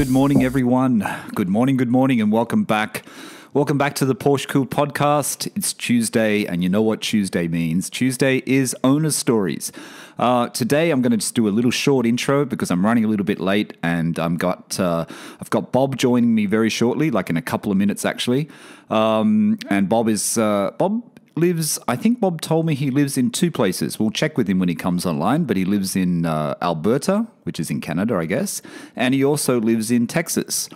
Good morning, everyone. Good morning, good morning, and welcome back. Welcome back to the Porsche Cooled podcast. It's Tuesday, and you know what Tuesday means. Tuesday is owner stories. Uh, today, I'm going to just do a little short intro because I'm running a little bit late, and I'm got uh, I've got Bob joining me very shortly, like in a couple of minutes actually. Um, and Bob is uh, Bob lives, I think Bob told me he lives in two places. We'll check with him when he comes online, but he lives in uh, Alberta, which is in Canada, I guess, and he also lives in Texas.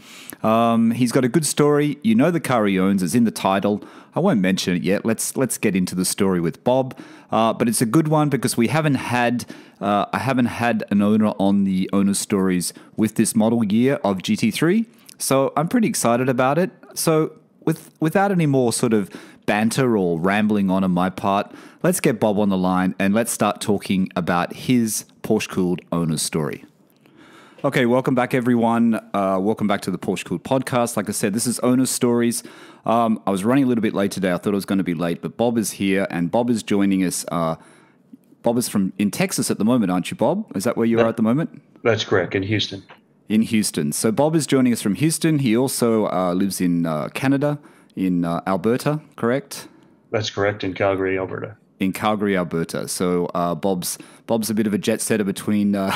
Um, he's got a good story. You know the car he owns is in the title. I won't mention it yet. Let's let's get into the story with Bob. Uh, but it's a good one because we haven't had uh, I haven't had an owner on the owner stories with this model year of GT3. So I'm pretty excited about it. So with without any more sort of banter or rambling on on my part, let's get Bob on the line and let's start talking about his Porsche Cooled owner's story. Okay, welcome back, everyone. Uh, welcome back to the Porsche Cooled podcast. Like I said, this is owner's stories. Um, I was running a little bit late today. I thought I was going to be late, but Bob is here and Bob is joining us. Uh, Bob is from in Texas at the moment, aren't you, Bob? Is that where you that, are at the moment? That's correct, in Houston. In Houston. So Bob is joining us from Houston. He also uh, lives in uh, Canada in uh, Alberta, correct? That's correct, in Calgary, Alberta. In Calgary, Alberta. So uh, Bob's Bob's a bit of a jet setter between uh,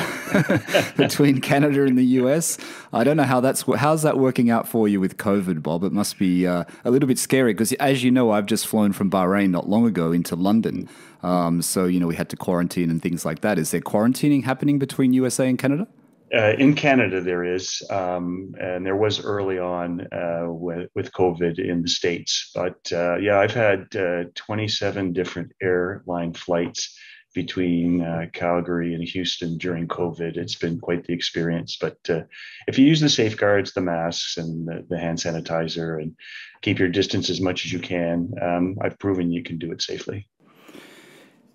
between Canada and the US. I don't know how that's how's that working out for you with COVID, Bob. It must be uh, a little bit scary because, as you know, I've just flown from Bahrain not long ago into London. Um, so you know we had to quarantine and things like that. Is there quarantining happening between USA and Canada? Uh, in Canada, there is, um, and there was early on uh, with, with, COVID in the States. But uh, yeah, I've had uh, 27 different airline flights between uh, Calgary and Houston during COVID. It's been quite the experience. But uh, if you use the safeguards, the masks, and the, the, hand sanitizer, and keep your distance as much as you can, um, I've proven you can do it safely.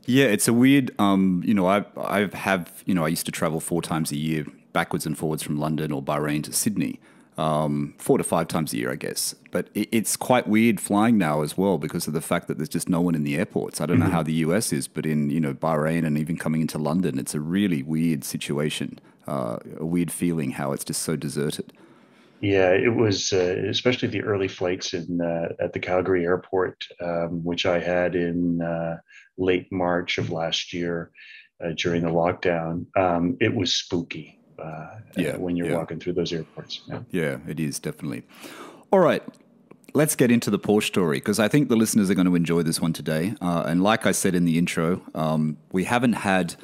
Yeah, it's a weird. Um, you know, I I have you know I used to travel four times a year backwards and forwards from London or Bahrain to Sydney, um, four to five times a year, I guess. But it, it's quite weird flying now as well because of the fact that there's just no one in the airports. I don't mm-hmm. know how the US is, but in you know Bahrain and even coming into London, it's a really weird situation, uh, a weird feeling how it's just so deserted. Yeah, it was uh, especially the early flights in uh, at the Calgary airport, um, which I had in uh, late March of last year uh, during the lockdown. Um, it was spooky uh, yeah, when you're yeah. walking through those airports. Yeah. yeah, it is definitely. All right, let's get into the Porsche story because I think the listeners are going to enjoy this one today. Uh, and like I said in the intro, um, we haven't had.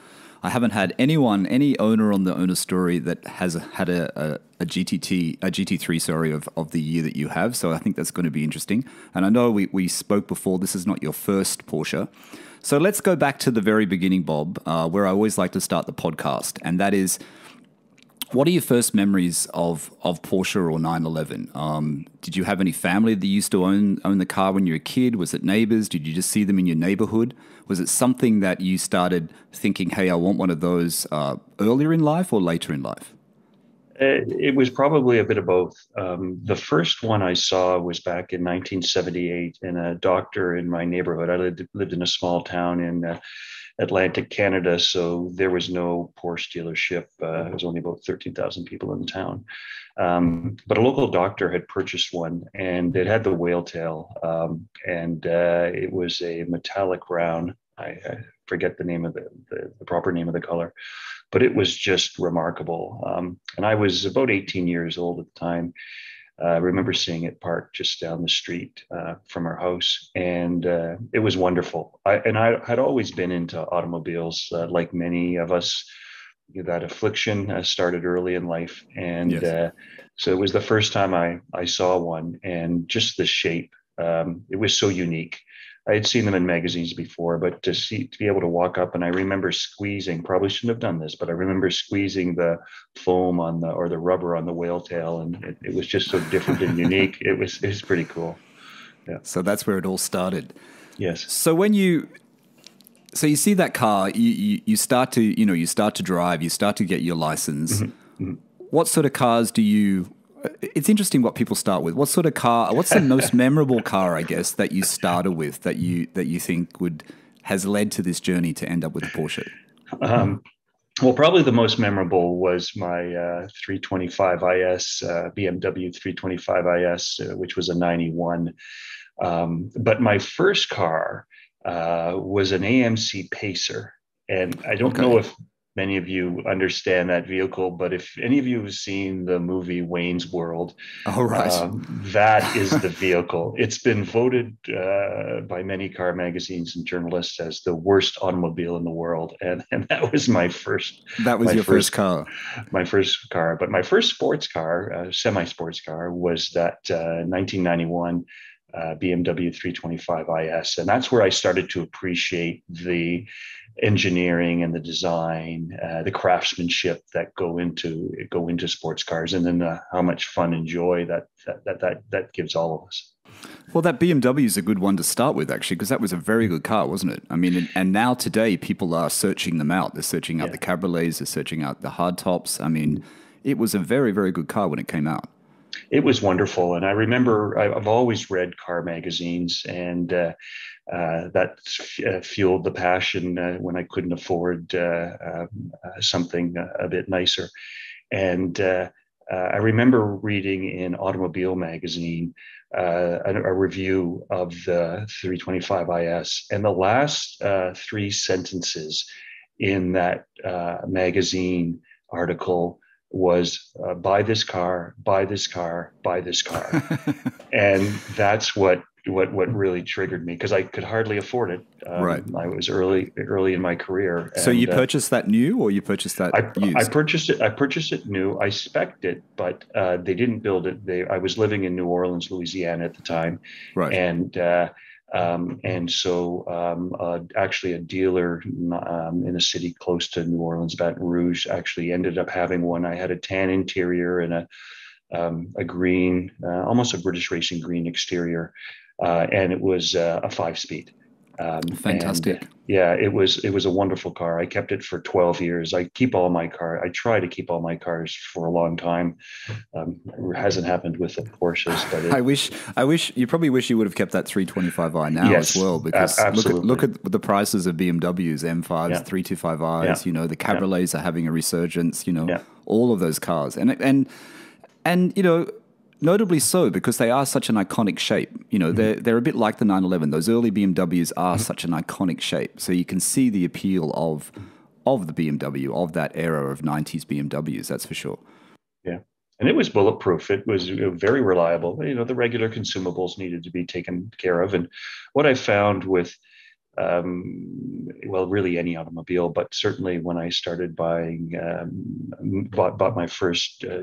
I haven't had anyone, any owner on the owner story that has had a, a, a, GTT, a GT3, sorry, of, of the year that you have. So I think that's going to be interesting. And I know we, we spoke before, this is not your first Porsche. So let's go back to the very beginning, Bob, uh, where I always like to start the podcast. And that is what are your first memories of, of Porsche or 911? Um, did you have any family that used to own, own the car when you were a kid? Was it neighbors? Did you just see them in your neighborhood? Was it something that you started thinking, hey, I want one of those uh, earlier in life or later in life? Uh, it was probably a bit of both. Um, the first one I saw was back in 1978 in a doctor in my neighborhood. I lived, lived in a small town in uh, Atlantic Canada, so there was no Porsche dealership. Uh, there was only about 13,000 people in the town. Um, but a local doctor had purchased one and it had the whale tail um, and uh, it was a metallic brown. I, I forget the name of the, the, the, proper name of the color, but it was just remarkable. Um, and I was about 18 years old at the time. Uh, I remember seeing it parked just down the street uh, from our house, and uh, it was wonderful. I, and I had always been into automobiles, like many of us. That affliction uh, started early in life, and yes. Uh, so it was the first time I I saw one, and just the shape. Um, it was so unique. I had seen them in magazines before, but to see to be able to walk up and I remember squeezing, probably shouldn't have done this, but I remember squeezing the foam on the or the rubber on the whale tail, and it, it was just so different and unique. It was it was pretty cool. Yeah. So that's where it all started. Yes. So when you so you see that car, you, you, you start to you know you start to drive, you start to get your license. Mm-hmm. Mm-hmm. What sort of cars do you it's interesting what people start with. What sort of car? What's the most memorable car, I guess, that you started with that you that you think would has led to this journey to end up with a Porsche? Um, well, probably the most memorable was my uh, 325 IS, uh, BMW 325 IS, uh, which was a 91. Um, but my first car uh, was an AMC Pacer. And I don't okay. know if many of you understand that vehicle, but if any of you have seen the movie Wayne's World, oh, right. Um, that is the vehicle. It's been voted uh, by many car magazines and journalists as the worst automobile in the world, and and that was my first. That was your first, first, car. My first car, but my first sports car, uh, semi-sports car, was that 1991. Uh, uh BMW 325 IS. And that's where I started to appreciate the engineering and the design, uh, the craftsmanship that go into go into sports cars, and then the, how much fun and joy that, that that that that gives all of us. Well, that BMW is a good one to start with, actually, because that was a very good car, wasn't it? I mean, and now today people are searching them out. They're searching out yeah. the cabriolets, they're searching out the hardtops. I mean, it was a very, very good car when it came out it was wonderful. And I remember I've always read car magazines, and uh, uh, that uh, fueled the passion uh, when I couldn't afford uh, um, uh, something a bit nicer. And I remember reading in Automobile magazine a, a, review of the 325 IS, and the last three sentences in that magazine article was uh, buy this car, buy this car, buy this car, and that's what what what really triggered me because I could hardly afford it. Um, right, I was early early in my career. So you uh, purchased uh, that new, or you purchased that I, used? I purchased it. I purchased it new. I spec'd it, but uh, they didn't build it. They I was living in New Orleans, Louisiana at the time, right, and. Uh, um, and so, um, uh, actually, a dealer um, in a city close to New Orleans, Baton Rouge, actually ended up having one. I had a tan interior and a um, a green, uh, almost a British racing green exterior, uh, and it was uh, a five speed. Um, Fantastic. And, yeah, it was it was a wonderful car. I kept it for 12 years. I keep all my car. I try to keep all my cars for a long time. Um, it hasn't happened with the Porsches, but it, I wish I wish you probably wish you would have kept that 325i now yes, as well because a- look at look at the prices of BMWs, M5s, yeah. 325is. Yeah. You know the cabriolets yeah. are having a resurgence. You know all of those cars and and and you know Notably so, because they are such an iconic shape. You know, mm-hmm. they're, they're a bit like the 911. Those early BMWs are mm-hmm. such an iconic shape. So you can see the appeal of of the BMW, of that era of 90s BMWs, that's for sure. Yeah. And it was bulletproof. It was very reliable. You know, the regular consumables needed to be taken care of. And what I found with, um, well, really any automobile, but certainly when I started buying, um, bought, bought my first uh,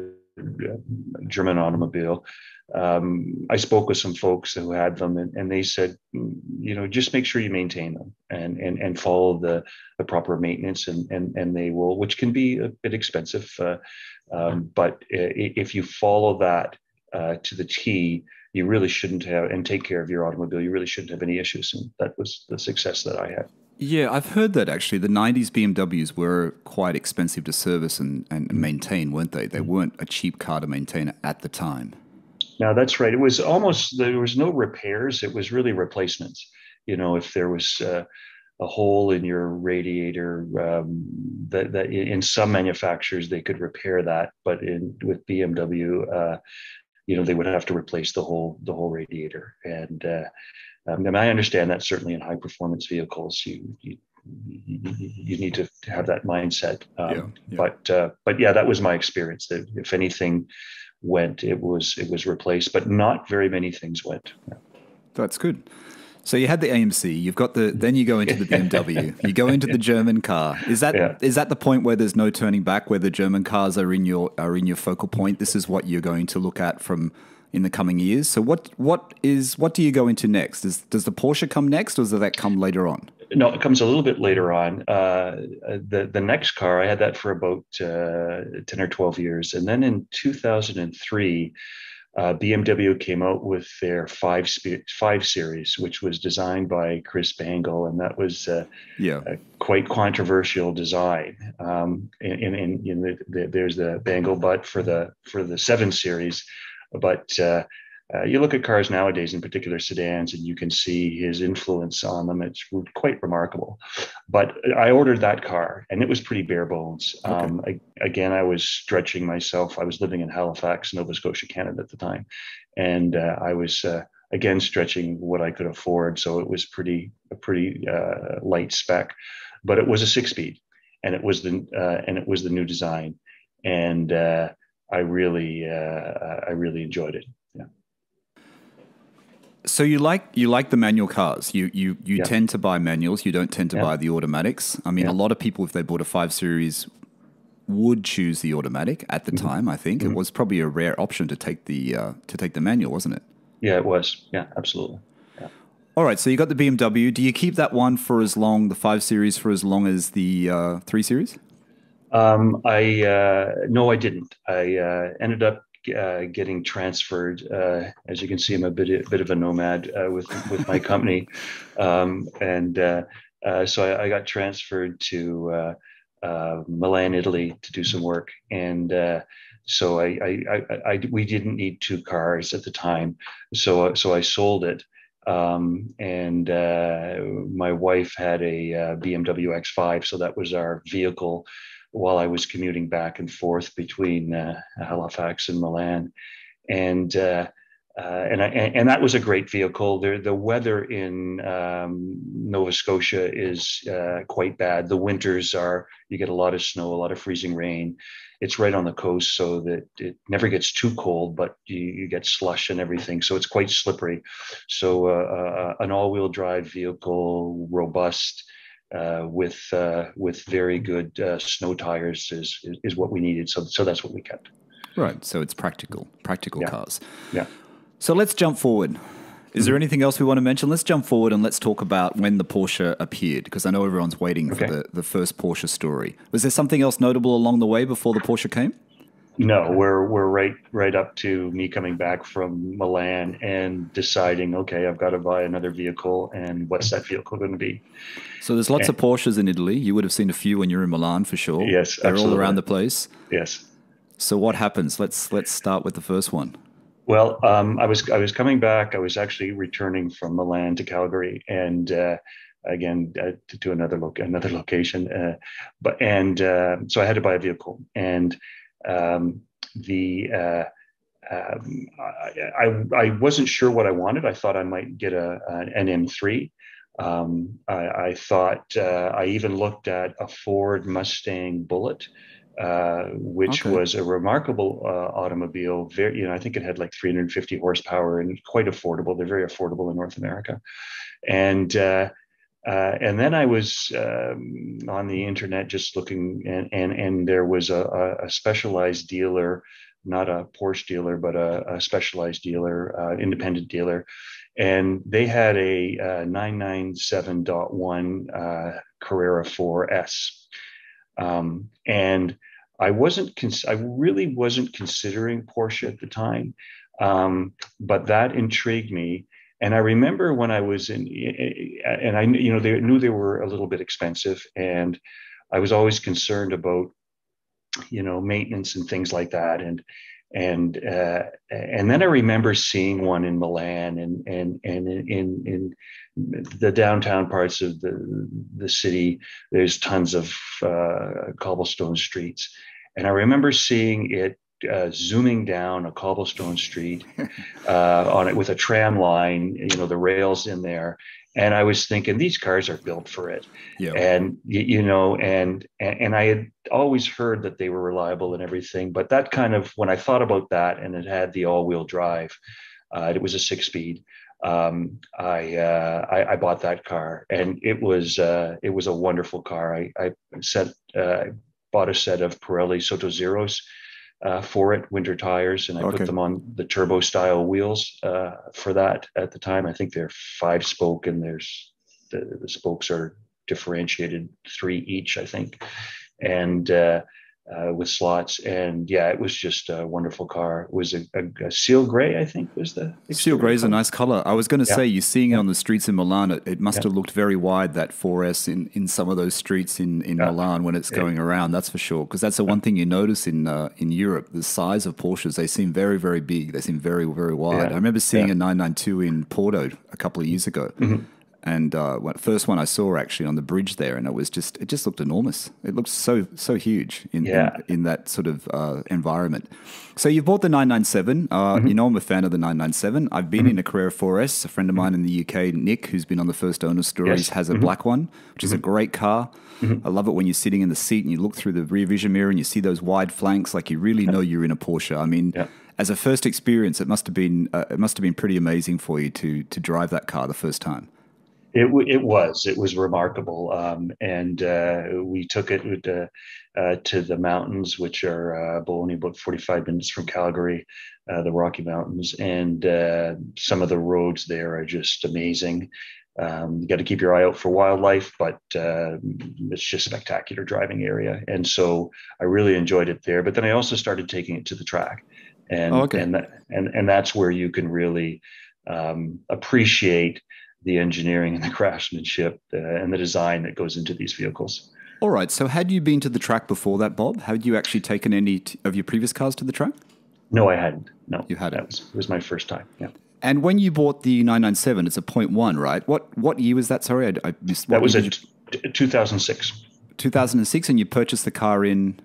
German automobile. Um, I spoke with some folks who had them, and, and, they said, you know, just make sure you maintain them and and and follow the the proper maintenance, and and and they will, which can be a bit expensive, uh, um, but if you follow that uh, to the T, you really shouldn't have, and take care of your automobile. You really shouldn't have any issues, and that was the success that I had. Yeah, I've heard that actually. The 90s BMWs were quite expensive to service and, and maintain, weren't they? They weren't a cheap car to maintain at the time. No, that's right. It was almost, there was no repairs, it was really replacements. You know, if there was uh, a hole in your radiator, um, that, that in some manufacturers they could repair that, but in with BMW, uh, you know, they would have to replace the whole the whole radiator. And uh, um, and I understand that certainly in high performance vehicles, you, you you need to have that mindset. Um, yeah, yeah. But uh, but yeah, that was my experience. That if anything went, it was it was replaced, but not very many things went. Yeah. That's good. So you had the AMC, you've got the then you go into the BMW, you go into the German car. Is that is that the point where there's no turning back, where the German cars are in your are in your focal point? This is what you're going to look at from in the coming years. So what what is what do you go into next? Does does the Porsche come next, or does that come later on? No, it comes a little bit later on. Uh, the the next car, I had that for about uh, ten or twelve years, and then in two thousand and three. Uh, BMW came out with their five spe- five series, which was designed by Chris Bangle, and that was uh, yeah a quite controversial design. Um, in, in, in the, the, there's the Bangle butt for the for the seven series, but uh, uh, you look at cars nowadays, in particular sedans, and you can see his influence on them. It's quite remarkable. But I ordered that car, and it was pretty bare bones. Okay. Um, I, again, I was stretching myself. I was living in Halifax, Nova Scotia, Canada at the time, and uh, I was uh, again stretching what I could afford. So it was pretty a pretty uh, light spec, but it was a six speed, and it was the uh, and it was the new design, and uh, I really I really enjoyed it. Yeah. So you like you like the manual cars. You you you yeah. tend to buy manuals. You don't tend to yeah. buy the automatics. I mean, yeah. a lot of people, if they bought a five series, would choose the automatic at the mm-hmm. time. I think mm-hmm. it was probably a rare option to take the uh, to take the manual, wasn't it? Yeah, it was. Yeah, absolutely. All right, so you got the BMW. Do you keep that one for as long, the five series, for as long as the uh, three series? Um, I uh, no, I didn't. I uh, ended up uh, getting transferred. Uh, as you can see, I'm a bit, a bit of a nomad uh, with with my company, um, and uh, uh, so I, I, got transferred to uh, Milan, Italy, to do some work. And so I, I, I, I, we didn't need two cars at the time, so so I sold it. Um, and my wife had a BMW X5, so that was our vehicle while I was commuting back and forth between uh, Halifax and Milan, and uh, uh, and, I, and that was a great vehicle. The the weather in um, Nova Scotia is uh, quite bad. The winters are you get a lot of snow, a lot of freezing rain. It's right on the coast, so that it never gets too cold, but you, you get slush and everything. So it's quite slippery. So uh, uh, an all-wheel drive vehicle, robust uh, with uh, with very good uh, snow tires is, is, is what we needed. So so that's what we kept. Right. So it's practical, practical yeah. cars. Yeah. So let's jump forward. Is mm-hmm. there anything else we want to mention? Let's jump forward and let's talk about when the Porsche appeared, because I know everyone's waiting okay. for the, the first Porsche story. Was there something else notable along the way before the Porsche came? No, we're we're right right up to me coming back from Milan and deciding, okay, I've got to buy another vehicle, and what's that vehicle going to be? So there's lots and, of Porsches in Italy. You would have seen a few when you're in Milan for sure. Yes, they're absolutely. all around the place. Yes. So what happens? Let's let's start with the first one. Well, um, I was I was coming back. I was actually returning from Milan to Calgary, and uh, again uh, to, to, another look another location. Uh, but and uh, so I had to buy a vehicle, and um, the uh, um, I, I wasn't sure what I wanted. I thought I might get a, an M3. Um, I, I, thought uh, I even looked at a Ford Mustang Bullitt, uh, which okay. was a remarkable uh, automobile. Very, you know, I think it had like 350 horsepower and quite affordable. They're very affordable in North America, and uh, uh, and then I was um, on the internet just looking, and and, and there was a, a specialized dealer, not a Porsche dealer, but a, a specialized dealer, uh, independent dealer, and they had a, a 997.1 uh, Carrera 4S, um, and I wasn't, cons- I really wasn't considering Porsche at the time, um, but that intrigued me and I remember when I was in, and I you know they knew they were a little bit expensive, and I was always concerned about, you know, maintenance and things like that. And and uh, and then I remember seeing one in Milan and and and in in the downtown parts of the the city. There's tons of uh, cobblestone streets, and I remember seeing it uh, zooming down a cobblestone street uh, on it with a tram line, you know, the rails in there. And I was thinking these cars are built for it. Yeah. And, you, know, and, and I had always heard that they were reliable and everything, but that kind of, when I thought about that and it had the all wheel drive, uh, it was a six speed. Um, I, uh, I, I bought that car and it was, uh, it was a wonderful car. I, I set, uh, bought a set of Pirelli Sottozeros uh, for it, winter tires, and I okay. put them on the turbo style wheels uh, for that at the time. I think they're five spoke, and there's the, the spokes are differentiated three each, I think. And uh, uh, with slots. And yeah, it was just a wonderful car. It was a, a, a seal gray, I think, was the seal gray is a nice color. I was going to yeah. say, you're seeing it on the streets in Milan. It, it must yeah. have looked very wide that 4S in, in some of those streets in, in yeah. Milan when it's going around. That's for sure. Because that's the one thing you notice in uh, in Europe. The size of Porsches, they seem very very big. They seem very very wide. I remember seeing a 992 in Porto a couple of years ago. Mm-hmm and uh, first one I saw actually on the bridge there, and it was just it just looked enormous. It looked so so huge in yeah. in, in, that sort of uh, environment. So you've bought the 997. Uh, mm-hmm. You know I'm a fan of the 997. I've been mm-hmm. in a Carrera 4S. A friend of mine in the UK, Nick, who's been on the first owner stories, yes. has a mm-hmm. black one, which is a mm-hmm. great car. Mm-hmm. I love it when you're sitting in the seat and you look through the rear vision mirror and you see those wide flanks, like you really know you're in a Porsche. I mean. Yeah as a first experience, it must have been uh, it must have been pretty amazing for you to to drive that car the first time. It, it was it was remarkable, um, and uh, we took it uh, uh, to the mountains, which are uh, only about forty five minutes from Calgary, uh, the Rocky Mountains, and uh, some of the roads there are just amazing. Um, you got to keep your eye out for wildlife, but uh, it's just spectacular driving area, and so I really enjoyed it there. But then I also started taking it to the track, and oh, okay. and that, and and that's where you can really um, appreciate the engineering and the craftsmanship uh, and the design that goes into these vehicles. All right. So, had you been to the track before that, Bob? Had you actually taken any t- of your previous cars to the track? No, I hadn't. No, you hadn't. That was, it was my first time. Yeah. And when you bought the 997, it's a 0.1, right? What what year was that? Sorry, I, I missed. That was a t- 2006. 2006, and you purchased the car in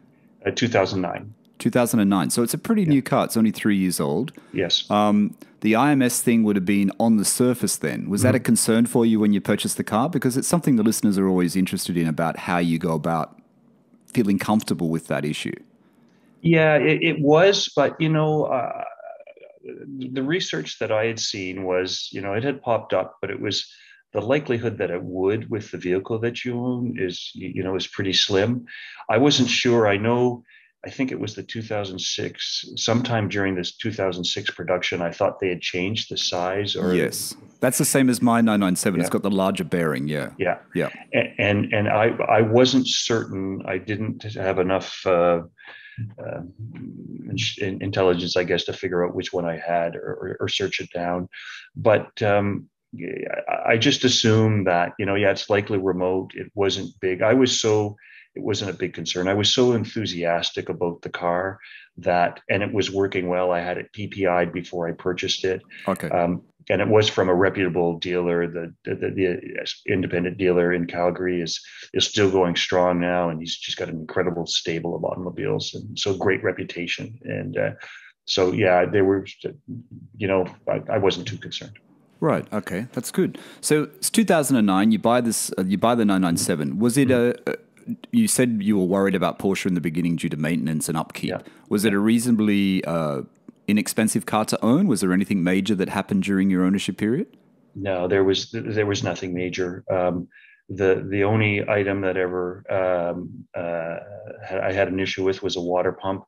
uh, 2009. 2009. So it's a pretty yeah. new car. It's only three years old. Yes. Um, the IMS thing would have been on the surface then. Was mm-hmm. that a concern for you when you purchased the car? Because it's something the listeners are always interested in about how you go about feeling comfortable with that issue. Yeah, it, it was, but you know, uh, the research that I had seen was, you know, it had popped up, but it was the likelihood that it would with the vehicle that you own is, you know, is pretty slim. I wasn't sure. I know I think it was the 2006, sometime during this 2006 production, I thought they had changed the size. Or yes, that's the same as my 997. Yeah. It's got the larger bearing. Yeah, yeah, yeah. And and, and I I wasn't certain. I didn't have enough. Uh, uh, intelligence, I guess, to figure out which one I had or, or, or search it down. But um, I just assumed that, you know, yeah, it's likely remote. It wasn't big. I was so it wasn't a big concern. I was so enthusiastic about the car that, and it was working well. I had it PPI'd before I purchased it. Okay. Um, and it was from a reputable dealer. The, the, the, independent dealer in Calgary is is still going strong now, and he's just got an incredible stable of automobiles and so great reputation. And uh, so, yeah, they were, you know, I, I wasn't too concerned. Right. Okay, that's good. So it's 2009. You buy this. Uh, you buy the 997. Was it mm-hmm. a, a you said you were worried about Porsche in the beginning due to maintenance and upkeep. Yeah. Was it a reasonably uh, inexpensive car to own? Was there anything major that happened during your ownership period? No, there was there was nothing major. Um, the the only item that ever um, uh, I had an issue with was a water pump,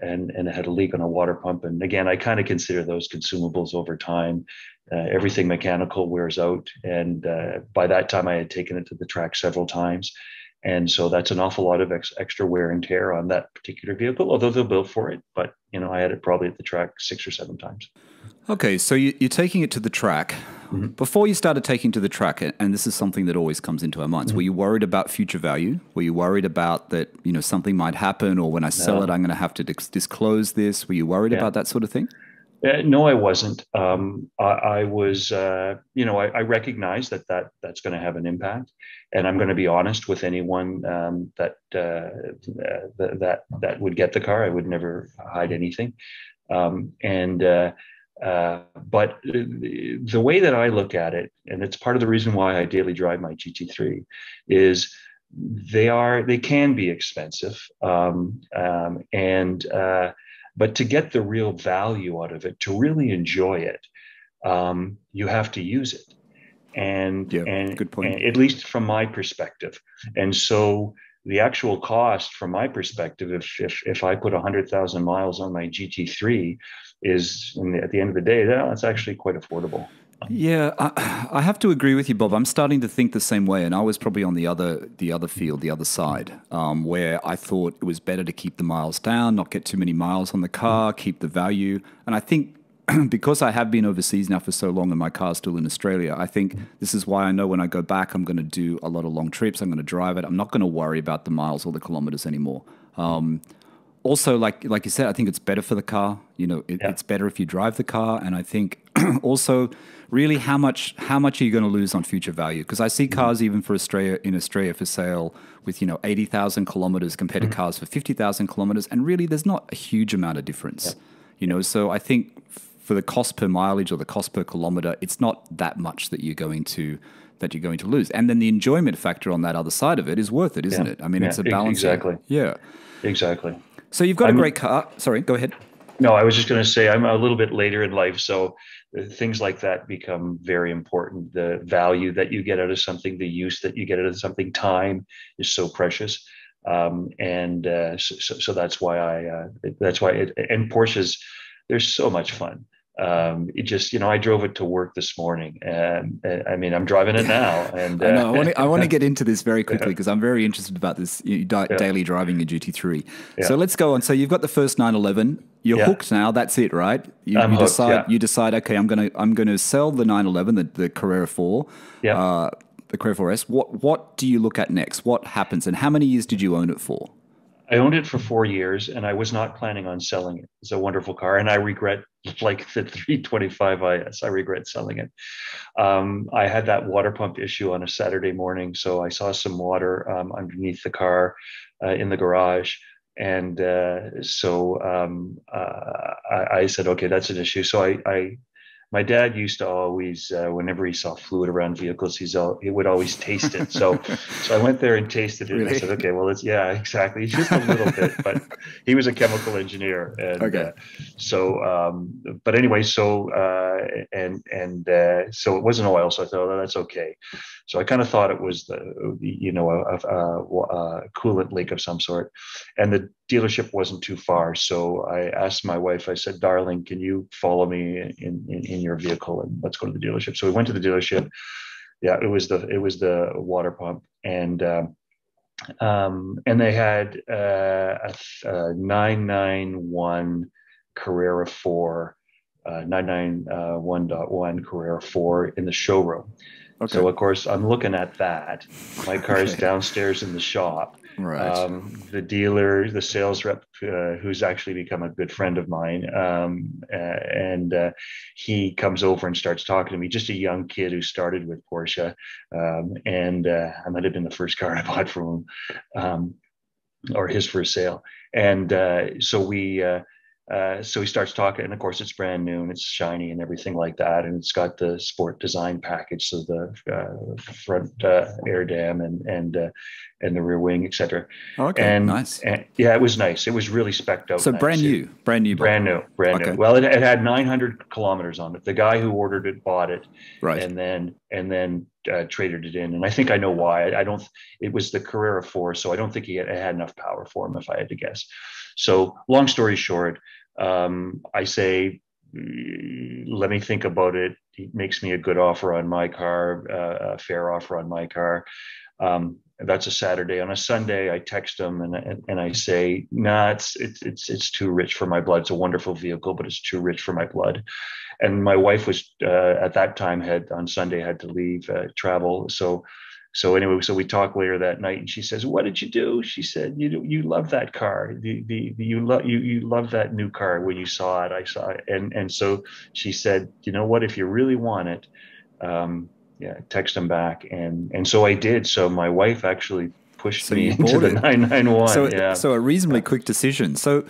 and and it had a leak on a water pump. And again, I kind of consider those consumables over time. Uh, everything mechanical wears out, and uh, by that time, I had taken it to the track several times and so that's an awful lot of ex- extra wear and tear on that particular vehicle, although they'll bill for it. But, you know, I had it probably at the track six or seven times. Okay, so you, are taking it to the track. Mm-hmm. Before you started taking to the track, and this is something that always comes into our minds, mm-hmm. were you worried about future value? Were you worried about that, you know, something might happen, or when I sell no. it, I'm going to have to dis- disclose this? Were you worried yeah. about that sort of thing? Uh, no, I wasn't. Um, I, I, was, uh, you know, I, I recognize that, that that's going to have an impact, and I'm going to be honest with anyone um, that, uh, that that would get the car. I would never hide anything, um, and uh, uh, but the way that I look at it, and it's part of the reason why I daily drive my GT3, is they are they can be expensive, um, um, and uh, but to get the real value out of it, to really enjoy it, um, you have to use it. And, yeah, and good point. And at least from my perspective. And so the actual cost from my perspective, if if, if I put 100,000 miles on my GT3, is the, at the end of the day, that's actually quite affordable. Yeah, I, I, have to agree with you, Bob. I'm starting to think the same way, and I was probably on the other the other field, the other side, um, where I thought it was better to keep the miles down, not get too many miles on the car, keep the value, and I think. because I have been overseas now for so long and my car's still in Australia, I think this is why I know when I go back, I'm going to do a lot of long trips. I'm going to drive it. I'm not going to worry about the miles or the kilometers anymore. Um, also, like like you said, I think it's better for the car. You know, it, yeah. it's better if you drive the car, and I think also really how much how much are you going to lose on future value? Because I see mm-hmm. cars mm-hmm. even for Australia in Australia for sale with you know eighty thousand kilometers compared mm-hmm. to cars for fifty thousand kilometers, and really there's not a huge amount of difference. Yeah. You know, so I think for the cost per mileage or the cost per kilometer, it's not that much that you're going to that you're going to lose. And then the enjoyment factor on that other side of it is worth it, isn't yeah. it? I mean, it's a balance. Exactly. Yeah. Exactly. So you've got I'm, a great car. Sorry, go ahead. No, I was just going to say I'm a little bit later in life, so things like that become very important. The value that you get out of something, the use that you get out of something, time is so precious, um, and uh, so, so, that's why I uh, that's why it, and Porsches they're so much fun um, it just you know I drove it to work this morning, and uh, I mean I'm driving it now. And uh, I, know, I want to I want to get into this very quickly because I'm very interested about this you know, yeah. daily driving in GT3. Yeah. So let's go on. So you've got the first 911. You're yeah. hooked now. That's it, right? You, you decide you decide. Okay, I'm gonna I'm gonna sell the 911, the, the Carrera 4. Yeah. Uh, the Carrera 4S. What what do you look at next? What happens, and how many years did you own it for? I owned it for four years and I was not planning on selling it. It's a wonderful car and I regret, like the 325 IS, I regret selling it. Um, I had that water pump issue on a Saturday morning. So I saw some water um, underneath the car uh, in the garage. And uh, so um, uh, I, I, said, okay, that's an issue. So I, I my dad used to always, uh, whenever he saw fluid around vehicles, he's all, he would always taste it. So, so I went there and tasted it. Really? And I said, okay, well, it's yeah, exactly, just a little bit. But he was a chemical engineer, and okay. uh, so, um, but anyway, so uh, and and uh, so it wasn't oil. So I thought, oh, that's okay. So I kind of thought it was the, you know, a, a, a coolant leak of some sort, and the dealership wasn't too far. So I asked my wife, I said, darling, can you follow me in, in, in, your vehicle and let's go to the dealership. So we went to the dealership. Yeah, it was the, it was the water pump. And, um, um, and they had uh, a, a 991 Carrera 4, uh, 991.1 uh, Carrera 4 in the showroom. Okay. So of course I'm looking at that. My car is okay. downstairs in the shop, Right. Um, the dealer, the sales rep, uh, who's actually become a good friend of mine, um, uh, and uh, he comes over and starts talking to me. Just a young kid who started with Porsche, um, and uh, I might have been the first car I bought from him, um, or his first sale. And uh, so we uh, so he starts talking, and of course, it's brand new and it's shiny and everything like that. And it's got the sport design package, so the uh, front uh, air dam and and uh, and the rear wing, etc. Okay, and, nice. And, yeah, it was nice. It was really specked out. So nice. brand new, brand new, brand new, brand okay. new. Well, it, it, had 900 kilometers on it. The guy who ordered it bought it, right, and then and then uh, traded it in. And I think I know why. I, I, don't. It was the Carrera Four, so I don't think he had, had enough power for him. If I had to guess. So long story short um, I say, mm, let me think about it. He makes me a good offer on my car, uh, a fair offer on my car. Um, that's a Saturday. On a Sunday, I text him and, and, and I say, nah, it's, it's, it's, it's too rich for my blood. It's a wonderful vehicle, but it's too rich for my blood. And my wife was, uh, at that time had on Sunday had to leave, uh, travel. So so anyway, so we talked later that night, and she says, "What did you do?" She said, "You you love that car. The, the, the you love you you love that new car when you saw it. I saw it." And and so she said, "You know what? If you really want it, um, yeah, text him back." And and so I did. So my wife actually pushed so me into the nine nine one. So yeah. so a reasonably quick decision. So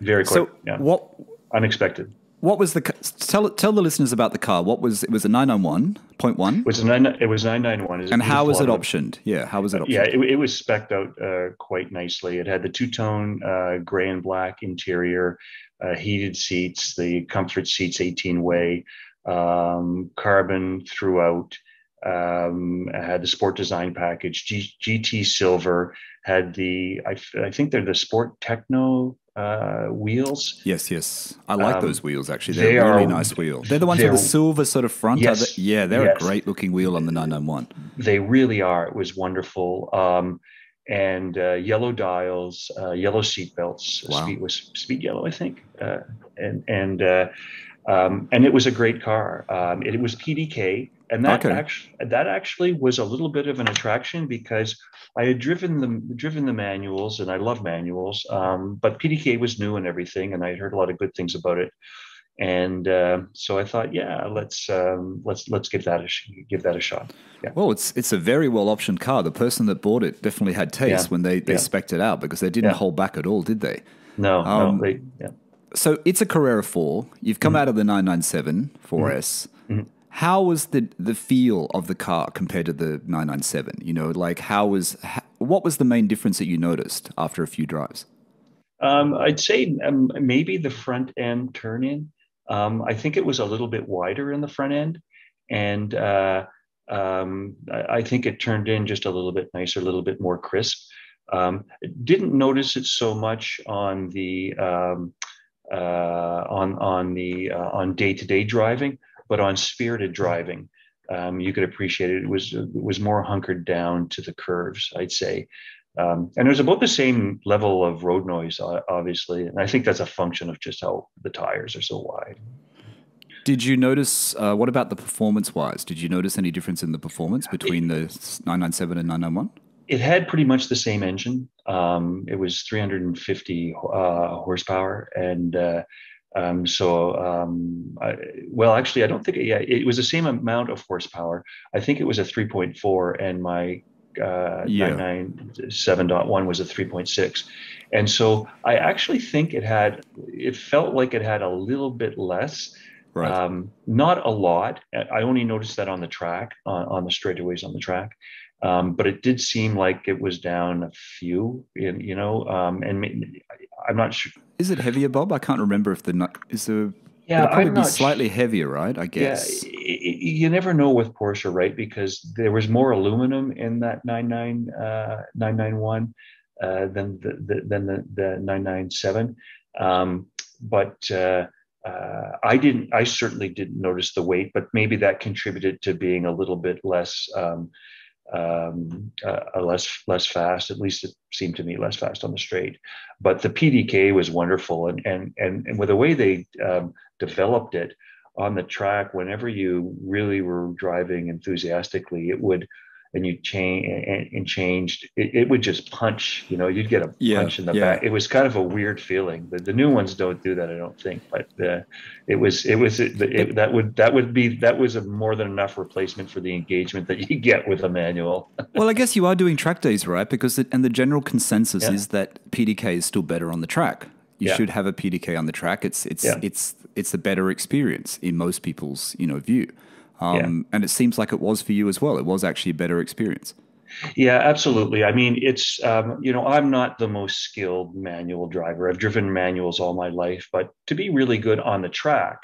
very quick. So yeah. what? Unexpected. What was the tell tell the listeners about the car? What was it was a nine nine one point one? It was nine it was nine nine one. And how was it optioned? Yeah, how was it optioned? Yeah, it, it was specked out uh, quite nicely. It had the two tone uh, gray and black interior, uh, heated seats, the comfort seats eighteen way, um, carbon throughout. Um, had the sport design package, G- GT silver, had the I, I think they're the sport techno uh, wheels. Yes, yes, I like um, those wheels. Actually, they're they a really are, nice wheel. They're the ones with the silver sort of front. Yes, they? yeah, they're yes. a great looking wheel on the 991. They really are. It was wonderful. Um, and uh, yellow dials, uh, yellow seat belts. Wow. Speed was speed yellow, I think, uh, and and uh, um, and it was a great car. Um, it, it, was PDK, and that okay. actually that actually was a little bit of an attraction because I had driven the driven the manuals, and I love manuals. Um, but PDK was new and everything, and I heard a lot of good things about it. And uh, so I thought, yeah, let's um, let's let's give that a sh- give that a shot. Yeah. Well, it's it's a very well optioned car. The person that bought it definitely had taste yeah. when they they yeah. specced it out because they didn't hold back at all, did they? No, um, no, they, yeah. So it's a Carrera four. You've come mm-hmm. out of the 997 4S. Mm-hmm. mm-hmm. How was the the feel of the car compared to the 997? You know, like how was how, what was the main difference that you noticed after a few drives? Um, I'd say um, maybe the front end turn in. Um, I think it was a little bit wider in the front end, and uh, um, I, I, think it turned in just a little bit nicer, a little bit more crisp. Um, didn't notice it so much on the um, uh, on on the uh, on day to day driving, but on spirited driving, um, you could appreciate it. It was it was more hunkered down to the curves, I'd say. Um, and it was about the same level of road noise, obviously. And I think that's a function of just how the tires are so wide. Did you notice, uh, what about the performance wise? Did you notice any difference in the performance between the 997 and 991? It had pretty much the same engine. Um, it was 350 uh, horsepower. And uh, um, so, um, I, well, actually, I don't think, it, yeah, it was the same amount of horsepower. I think it was a 3.4, and my uh, yeah. 997.1 was a 3.6. And so I actually think it had, it felt like it had a little bit less. Right. Um, not a lot. I only noticed that on the track, on, on the straightaways on the track. Um, but it did seem like it was down a few, you know, um, and I'm not sure. Is it heavier, Bob? I can't remember if the is the yeah, It'll probably be slightly heavier, right? I guess. Yeah, you never know with Porsche, right? Because there was more aluminum in that 99, uh, 991 uh, than the, the, than the, the 997. Um, but uh, uh, I didn't. I certainly didn't notice the weight, but maybe that contributed to being a little bit less. Um, um, uh, less less fast. At least it seemed to me less fast on the straight. But the PDK was wonderful, and and and, and with the way they um, developed it on the track, whenever you really were driving enthusiastically, it would and you change and, and, changed, it, it, would just punch. You know, you'd get a yeah, punch in the yeah. back. It was kind of a weird feeling. The, the new ones don't do that, I don't think. But uh, it was, it was it, it, that would that would be that was a more than enough replacement for the engagement that you get with a manual. well, I guess you are doing track days, right? Because it, and the general consensus yeah. is that PDK is still better on the track. You should have a PDK on the track. It's it's it's it's a better experience in most people's you know view. Um, yeah. And it seems like it was for you as well. It was actually a better experience. Yeah, absolutely. I mean, it's, um, you know, I'm not the most skilled manual driver. I've driven manuals all my life, but to be really good on the track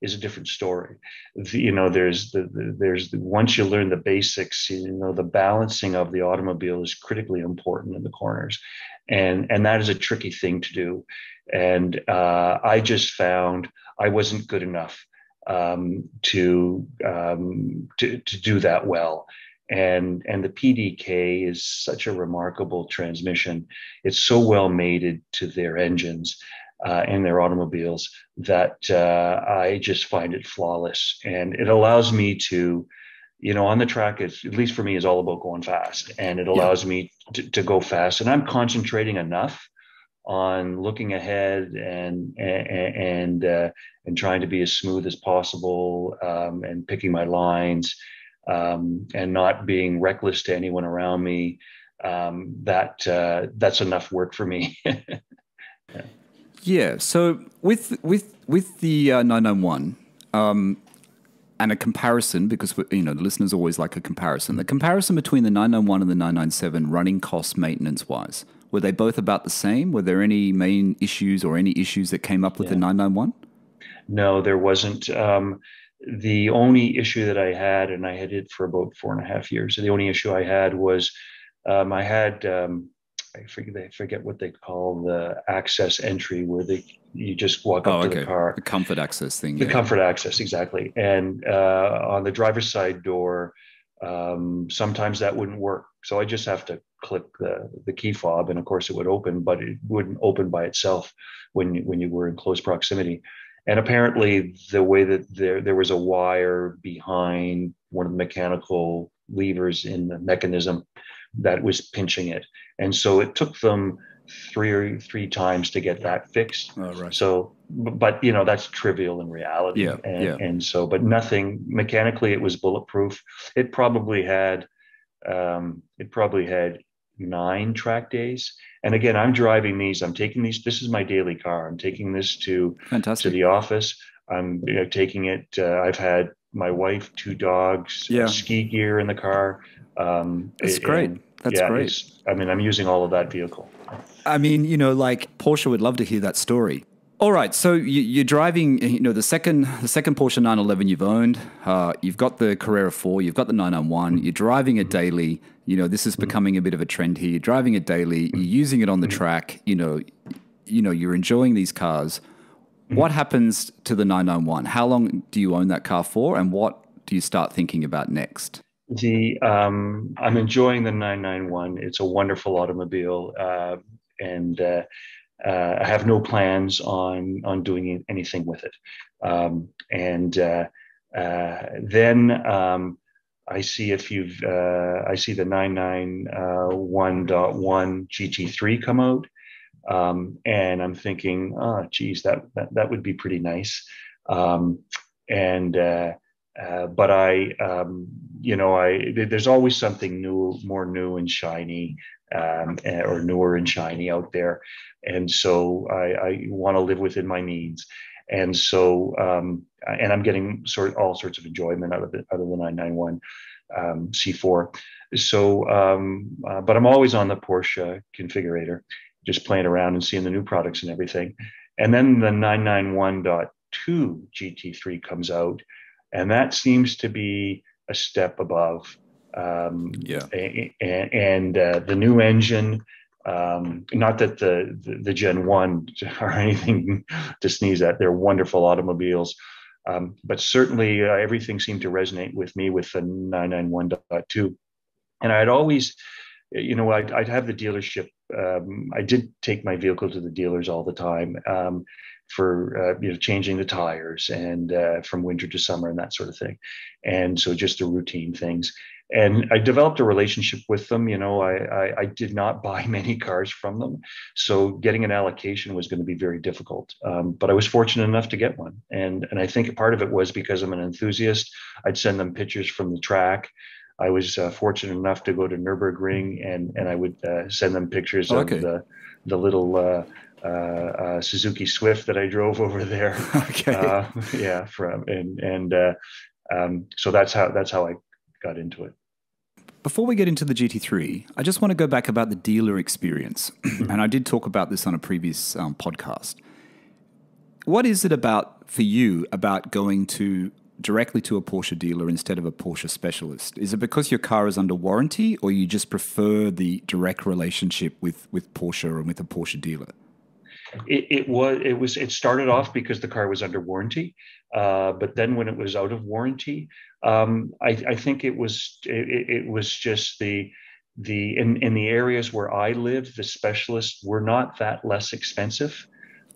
is a different story. The, you know, there's the, the there's the, once you learn the basics, you know, the balancing of the automobile is critically important in the corners, and and that is a tricky thing to do. And uh, I just found I wasn't good enough um, to, um, to to do that well. And and the PDK is such a remarkable transmission. It's so well mated to their engines uh, and their automobiles that uh, I just find it flawless. And it allows me to, you know, on the track, it's, at least for me, is all about going fast, and it allows yeah. me to, to go fast. And I'm concentrating enough on looking ahead and and and, uh, and trying to be as smooth as possible um, and picking my lines um, and not being reckless to anyone around me. Um, that uh, that's enough work for me. yeah. yeah. So with with with the uh, 991 um, and a comparison because you know the listeners always like a comparison. The comparison between the 991 and the 997 running cost maintenance wise were they both about the same? Were there any main issues or any issues that came up with yeah. the 991? No, there wasn't. Um, the only issue that I had, and I had it for about four and a half years, the only issue I had was um, I had um, I forget, I forget what they call the access entry where they you just walk Oh, up to okay. the car. The comfort access thing. The yeah. comfort access, exactly. And uh, on the driver's side door, um, sometimes that wouldn't work. So I just have to click the, the key fob, and of course it would open, but it wouldn't open by itself when you, when you were in close proximity. And apparently, the way that there there was a wire behind one of the mechanical levers in the mechanism that was pinching it, and so it took them three or three times to get that fixed. Oh, right. So, but you know, that's trivial in reality. Yeah, and, yeah. and so, but nothing mechanically, it was bulletproof. It probably had, um, it probably had nine track days. And again, I'm driving these. I'm taking these. This is my daily car. I'm taking this to Fantastic. to the office. I'm you know, taking it. Uh, I've had my wife, two dogs, Yeah. ski gear in the car. Um, and- great. That's yeah, great. I mean, I'm using all of that vehicle. I mean, you know, like Porsche would love to hear that story. All right, so you, you're driving, you know, the second the second Porsche 911 you've owned. Uh, you've got the Carrera 4, you've got the 991. You're driving it daily. You know, this is becoming a bit of a trend here. You're driving it daily. You're using it on the track. You know, you know, you're enjoying these cars. What happens to the 991? How long do you own that car for, and what do you start thinking about next? The um, I'm enjoying the 991. It's a wonderful automobile, uh, and uh, uh, I have no plans on on doing anything with it. Um, and uh, uh, then um, I see if you've uh, I see the 991.1 GT3 come out, um, and I'm thinking, oh, geez, that that, that would be pretty nice. Um, and uh, uh, but I, um, you know, I there's always something new, more new and shiny, um, eh, or newer and shiny out there, and so I, I want to live within my means, and so um, and I'm getting sort of all sorts of enjoyment out of it, out of the 991 um, C4. So, um, uh, but I'm always on the Porsche configurator, just playing around and seeing the new products and everything, and then the 991.2 GT3 comes out and that seems to be a step above. Um, Yeah. a- a- and uh, the new engine, um, not that the, the the Gen One or anything to sneeze at, they're wonderful automobiles, um, but certainly uh, everything seemed to resonate with me with the 991.2, and I'd always. You know, I'd, I'd have the dealership. Um, I did take my vehicle to the dealers all the time. Um, for uh, you know changing the tires and uh, from winter to summer and that sort of thing and so just the routine things and i developed a relationship with them you know I, I, I did not buy many cars from them so getting an allocation was going to be very difficult um, but i was fortunate enough to get one and and i think part of it was because i'm an enthusiast i'd send them pictures from the track I was uh, fortunate enough to go to Nurburgring, and and I would uh, send them pictures Okay. of the the little uh, uh, uh, Suzuki Swift that I drove over there. Okay. Uh, yeah, from and and uh, um, so that's how that's how I got into it. Before we get into the GT3, I just want to go back about the dealer experience. and I did talk about this on a previous um, podcast. What is it about for you about going to directly to a Porsche dealer instead of a Porsche specialist? Is it because your car is under warranty or you just prefer the direct relationship with, with Porsche and with a Porsche dealer? It, it was it was it started off because the car was under warranty, uh, but then when it was out of warranty, um, I, I think it was it, it was just the the in in the areas where I live, the specialists were not that less expensive.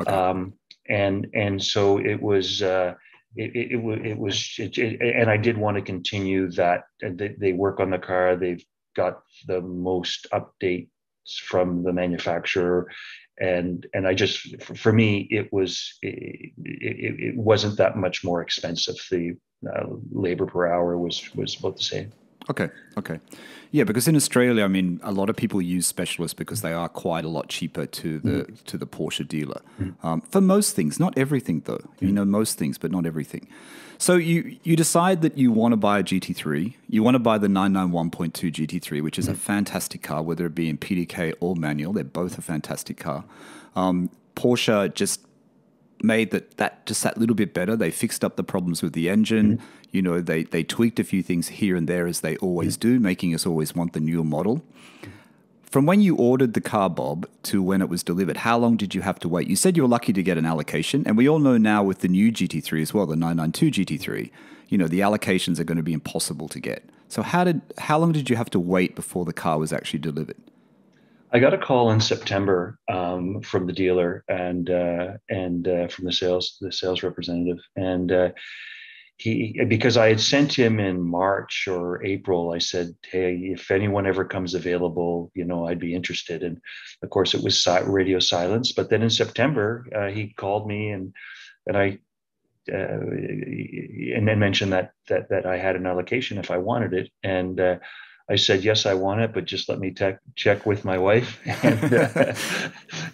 Okay. um, and and so it was uh, it, it, it, it was it, it, and I did want to continue that they, they work on the car they've got the most updates from the manufacturer. And and I just for- me it was it, it, it wasn't that much more expensive. The uh, labor per hour was was about the same Okay, okay. Yeah, because in Australia, I mean, a lot of people use specialists because they are quite a lot cheaper to the to the Porsche dealer. Um, for most things, not everything though. You know, most things, but not everything. So you you decide that you want to buy a GT3. You want to buy the 991.2 GT3, which is a fantastic car, whether it be in PDK or manual. They're both a fantastic car. Um, Porsche just made that that just that little bit better. They fixed up the problems with the engine. Mm-hmm. You know, they they tweaked a few things here and there as they always do, making us always want the newer model. from when you ordered the car, Bob, to when it was delivered, how long did you have to wait? You said you were lucky to get an allocation, and we all know now with the new GT3 as well, the 992 GT3, you know, the allocations are going to be impossible to get. So how did how long did you have to wait before the car was actually delivered? I got a call in September um, from the dealer and uh, and uh, from the sales the sales representative, and uh, he because I had sent him in March or April. I said, "Hey, if anyone ever comes available, you know, I'd be interested." And of course, it was radio silence. But then in September, uh, he called me and and I uh, and then mentioned that that that I had an allocation if I wanted it, and uh, I said, yes, I want it, but just let me te- check with my wife. and, uh,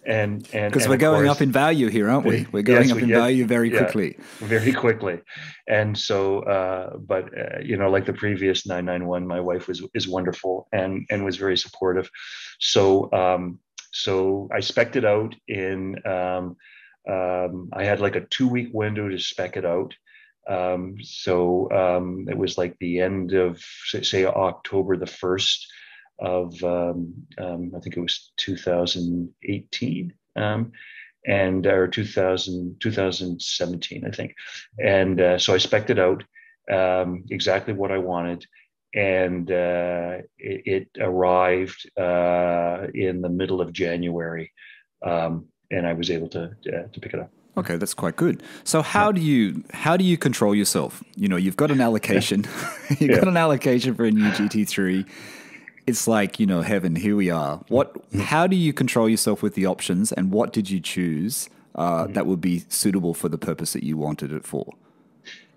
and, and, because we're going course, up in value here, aren't we? We're going yes, up in value very yeah, quickly. Very quickly. And so, uh, but, uh, you know, like the previous 991, my wife was, is wonderful and, and was very supportive. So, um, so I spec it out in, um, um, I had like a two week window to spec it out. Um, so um, it was like the end of say October the first of um, um I think it was 2018 um, and or 2000 2017 I think, and uh, so I specced it out um, exactly what I wanted. And uh, it, it, arrived uh, in the middle of January, and I was able to uh, to pick it up. Okay, that's quite good. So how do you how do you control yourself? You know, you've got an allocation. you've yeah. got an allocation for a new GT3. It's like, you know, heaven, here we are. What mm-hmm. how do you control yourself with the options and what did you choose uh, mm-hmm. that would be suitable for the purpose that you wanted it for?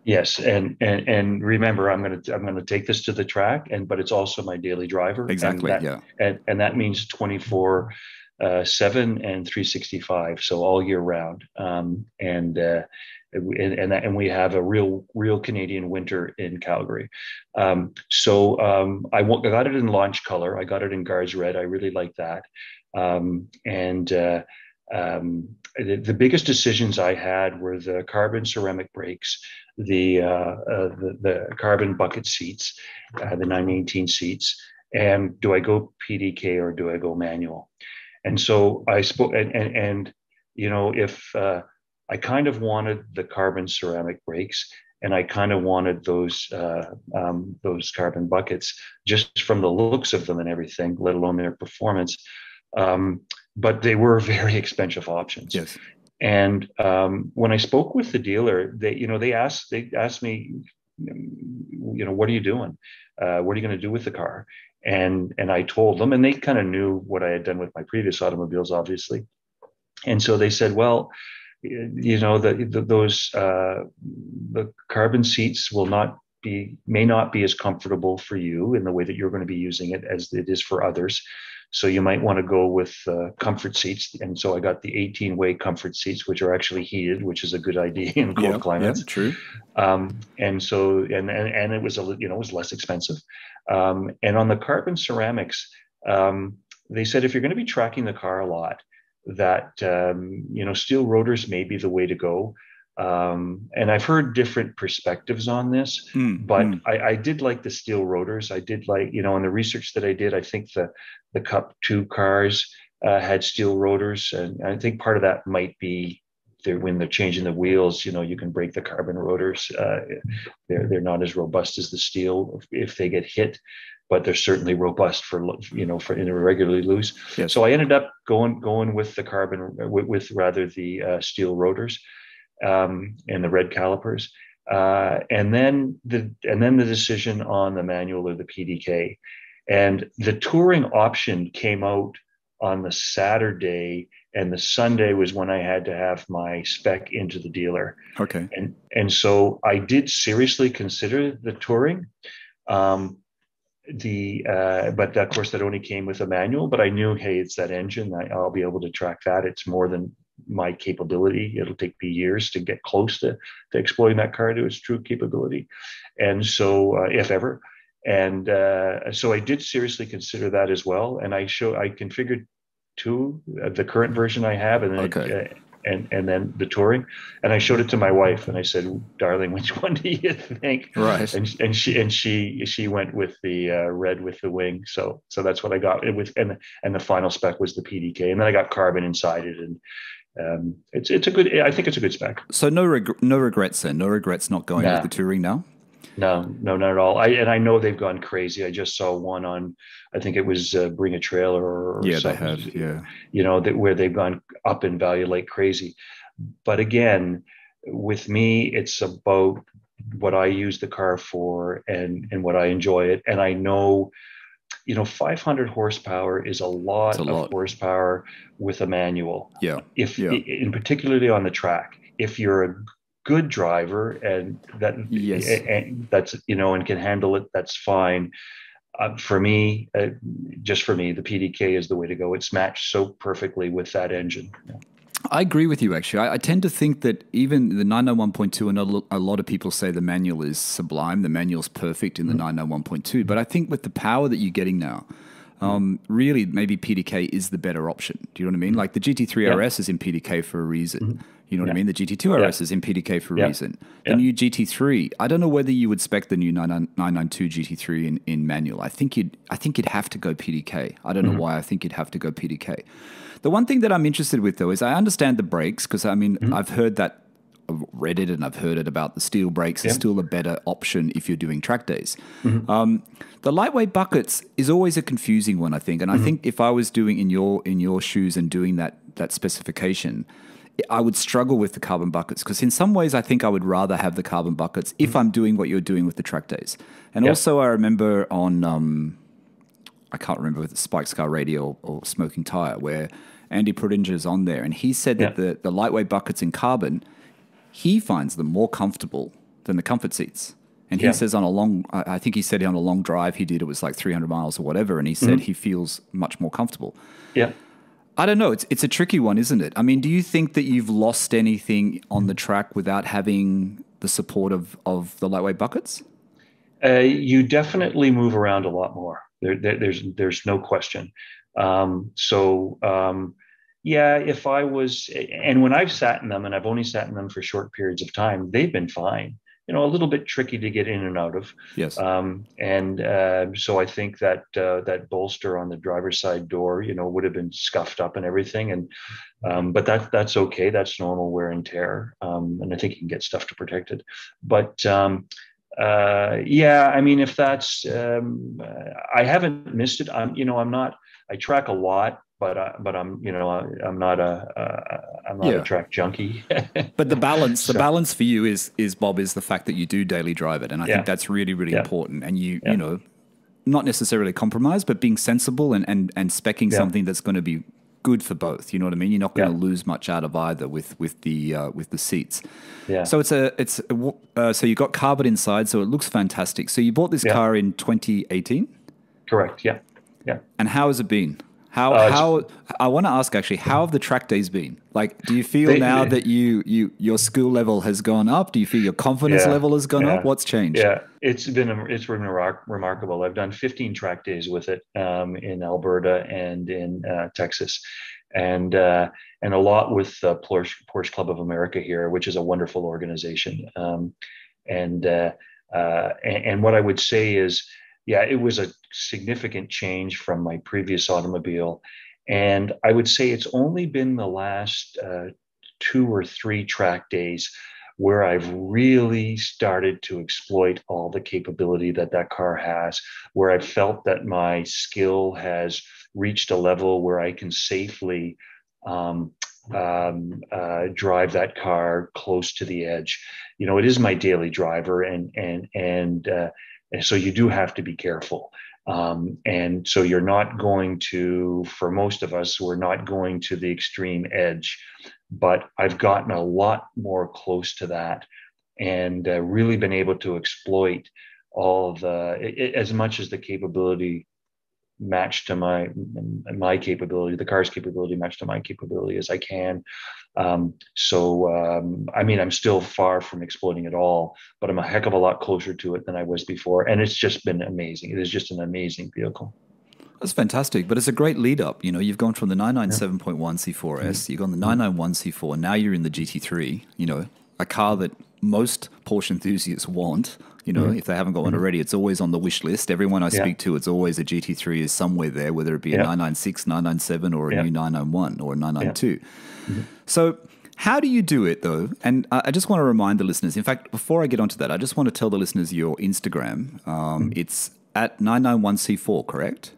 Yes, and and and remember, I'm gonna I'm gonna take this to the track, and but it's also my daily driver. Exactly. And that, yeah. And and that means 24 uh, seven and 365, so all year round. Um, and, uh, and, and, and, we have a real, real Canadian winter in Calgary. Um, so um, I, w- I got it in launch color. I got it in Guards Red. I really like that. Um, and uh, um, the, the, biggest decisions I had were the carbon ceramic brakes, the, uh, uh, the, the, carbon bucket seats, uh, the 918 seats, and do I go PDK or do I go manual? And so I spoke, and, and, and you know, if uh, I kind of wanted the carbon ceramic brakes, and I kind of wanted those uh, um, those carbon buckets just from the looks of them and everything, let alone their performance. Um, but they were very expensive options. Yes. And um, when I spoke with the dealer, they you know they asked they asked me, you know, what are you doing? Uh, what are you going to do with the car? and and I told them, and they kind of knew what I had done with my previous automobiles, obviously, and so they said, well, you know, the, the those uh, the carbon seats will not be may not be as comfortable for you in the way that you're going to be using it as it is for others. So you might want to go with uh, comfort seats. And so I got the 18 way comfort seats, which are actually heated, which is a good idea in cold yep, climates. Yep, true. Um, and so, and, and, and it was, a, you know, it was less expensive. Um, and on the carbon ceramics, um, they said if you're going to be tracking the car a lot, that um, you know steel rotors may be the way to go. Um, and I've heard different perspectives on this, mm, but mm. I, I, did like the steel rotors. I did like, you know, in the research that I did, I think the the Cup Two cars uh, had steel rotors, and I think part of that might be they're, when they're changing the wheels, you know, you can break the carbon rotors. Uh, they're they're not as robust as the steel if, they get hit, but they're certainly robust for you know for in a regularly loose. Yes. So I ended up going going with the carbon with, with rather the uh, steel rotors um, and the red calipers. Uh, and then the and then the decision on the manual or the PDK, and the touring option came out on the Saturday and the Sunday was when I had to have my spec into the dealer. Okay. And and so I did seriously consider the touring. Um, the uh, but of course that only came with a manual. But I knew, hey, it's that engine. I, I'll be able to track that. It's more than my capability. It'll take me years to get close to, to exploiting that car to its true capability, and so uh, if ever. And uh, so I did seriously consider that as well. And I show I configured two, uh, the current version I have, and then okay. uh, and and then the touring. And I showed it to my wife, and I said, "Darling, which one do you think?" Right. And and she and she she went with the uh, red with the wing. So so that's what I got. It was and and the final spec was the PDK, and then I got carbon inside it, and um, it's it's a good. I think it's a good spec. So no reg- no regrets then. No regrets not going nah. with the touring now. No, no, not at all. I and I know they've gone crazy. I just saw one on, I think it was uh, Bring a Trailer or, yeah, something. they have, yeah. You know that where they've gone up in value like crazy. But again, with me, it's about what I use the car for and and what I enjoy it. And I know, you know, 500 horsepower is a lot a of lot. horsepower with a manual. Yeah. If yeah. in particularly on the track, if you're a good driver and that yes. and that's you know and can handle it that's fine uh, for me uh, just for me the pdk is the way to go it's matched so perfectly with that engine yeah. I agree with you, actually. I, I, tend to think that even the 991.2, and a lot of people say the manual is sublime, the manual's perfect in the mm-hmm. 991.2. But I think with the power that you're getting now, um, really maybe PDK is the better option. Do you know what I mean? Mm-hmm. Like the GT3 yeah. RS is in PDK for a reason. Mm-hmm. You know what. I mean? The GT2 RS yeah. is in PDK for a reason. The new GT3, I don't know whether you would spec the new 992 GT3 in, in manual. I think you'd I think you'd have to go PDK. I don't mm-hmm. know why I think you'd have to go PDK. The one thing that I'm interested with though is I understand the brakes because I mean mm-hmm. I've heard that I've read it and I've heard it about the steel brakes yeah. is still a better option if you're doing track days. Mm-hmm. Um, the lightweight buckets is always a confusing one, I think, and mm-hmm. I think if I was doing in your in your shoes and doing that that specification, I would struggle with the carbon buckets because in some ways I think I would rather have the carbon buckets if I'm doing what you're doing with the track days. And yep. also I remember on um, I can't remember with Spike Car Radio or, or Smoking Tire where Andy Preuninger is on there and he said that the, the lightweight buckets in carbon he finds them more comfortable than the comfort seats. And he yeah. says on a long, I think he said on a long drive he did, it was like 300 miles or whatever, and he said mm-hmm. he feels much more comfortable. Yeah. I don't know. It's it's a tricky one, isn't it? I mean, do you think that you've lost anything on the track without having the support of of the lightweight buckets? Uh, you definitely move around a lot more. There, there, there's there's no question. Um, so um, yeah, if I was, and when I've sat in them, and I've only sat in them for short periods of time, they've been fine you know a little bit tricky to get in and out of. Yes. Um, and uh, so I think that uh, that bolster on the driver's side door, you know, would have been scuffed up and everything. And um, but that that's okay. That's normal wear and tear. Um, and I think you can get stuff to protect it. But um, uh, yeah, I mean, if that's, um, I haven't missed it. I'm, you know, I'm not. I track a lot but I, but I'm you know I'm not a am not yeah. a track junkie. but the balance, the balance for you is is Bob is the fact that you do daily drive it, and I yeah. think that's really really yeah. important. And you you know, not necessarily compromise, but being sensible and and and specking something that's going to be good for both. You know what I mean? You're not going to lose much out of either with with the uh, with the seats. Yeah. So it's a it's a, uh, so you got carbon inside, so it looks fantastic. So you bought this car in 2018. Correct. Yeah. Yeah. And how has it been? How uh, how I want to ask actually, how have the track days been? Like, do you feel they, now that you you your skill level has gone up? Do you feel your confidence yeah, level has gone yeah, up? What's changed? Yeah, it's been it's been remarkable. I've done 15 track days with it um, in Alberta and in uh, Texas, and uh, and a lot with uh, Porsche, Porsche Club of America here, which is a wonderful organization. Um, and, uh, uh, and and what I would say is yeah, it was a significant change from my previous automobile. And I would say it's only been the last uh, two or three track days where I've really started to exploit all the capability that that car has, where I've felt that my skill has reached a level where I can safely um, um, uh, drive that car close to the edge. You know, it is my daily driver, and and and uh, and so you do have to be careful. Um, and so you're not going to, for most of us, we're not going to the extreme edge. But I've gotten a lot more close to that and uh, really been able to exploit all the, it, as much as the capability matched to my my capability, the car's capability matched to my capability as I can. Um, so um, I mean, I'm still far from exploiting it all, but I'm a heck of a lot closer to it than I was before, and it's just been amazing. It is just an amazing vehicle. That's fantastic, but it's a great lead up. You know, you've gone from the 997.1 C4S, mm-hmm. you've gone the 991 C4, now you're in the GT3. You know, a car that most Porsche enthusiasts want. You know, mm-hmm. if they haven't got one mm-hmm. already, it's always on the wish list. Everyone I yeah. speak to, it's always a GT3 is somewhere there, whether it be a 996, 997, or a yeah. new 991 or a 992. Mm-hmm. So, how do you do it though? And I just want to remind the listeners. In fact, before I get onto that, I just want to tell the listeners your Instagram. Um, mm. it's at 991C4, correct?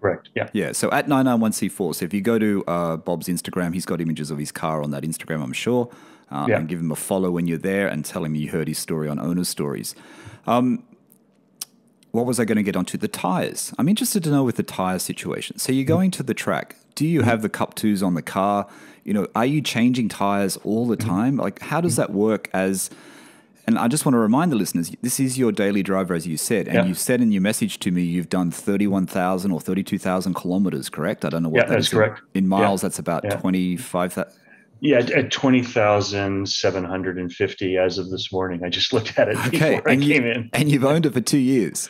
Correct. Yeah. Yeah. So at 991C4. So if you go to uh, Bob's Instagram, he's got images of his car on that Instagram, I'm sure. Um, yeah. And give him a follow when you're there and tell him you heard his story on Owner Stories. Um, what was I going to get onto? The tires. I'm interested to know with the tire situation. So you're going to the track. Do you have the Cup 2s on the car? You know, are you changing tires all the mm-hmm. time? Like, how does that work as and I just want to remind the listeners this is your daily driver, as you said. And yeah. you said in your message to me you've done 31,000 or 32,000 kilometers, correct? I don't know what yeah, that that's is. correct. In miles, yeah. that's about yeah. 25,000. Yeah, at 20,750 as of this morning. I just looked at it okay. before and I you, came in. And you've owned it for two years.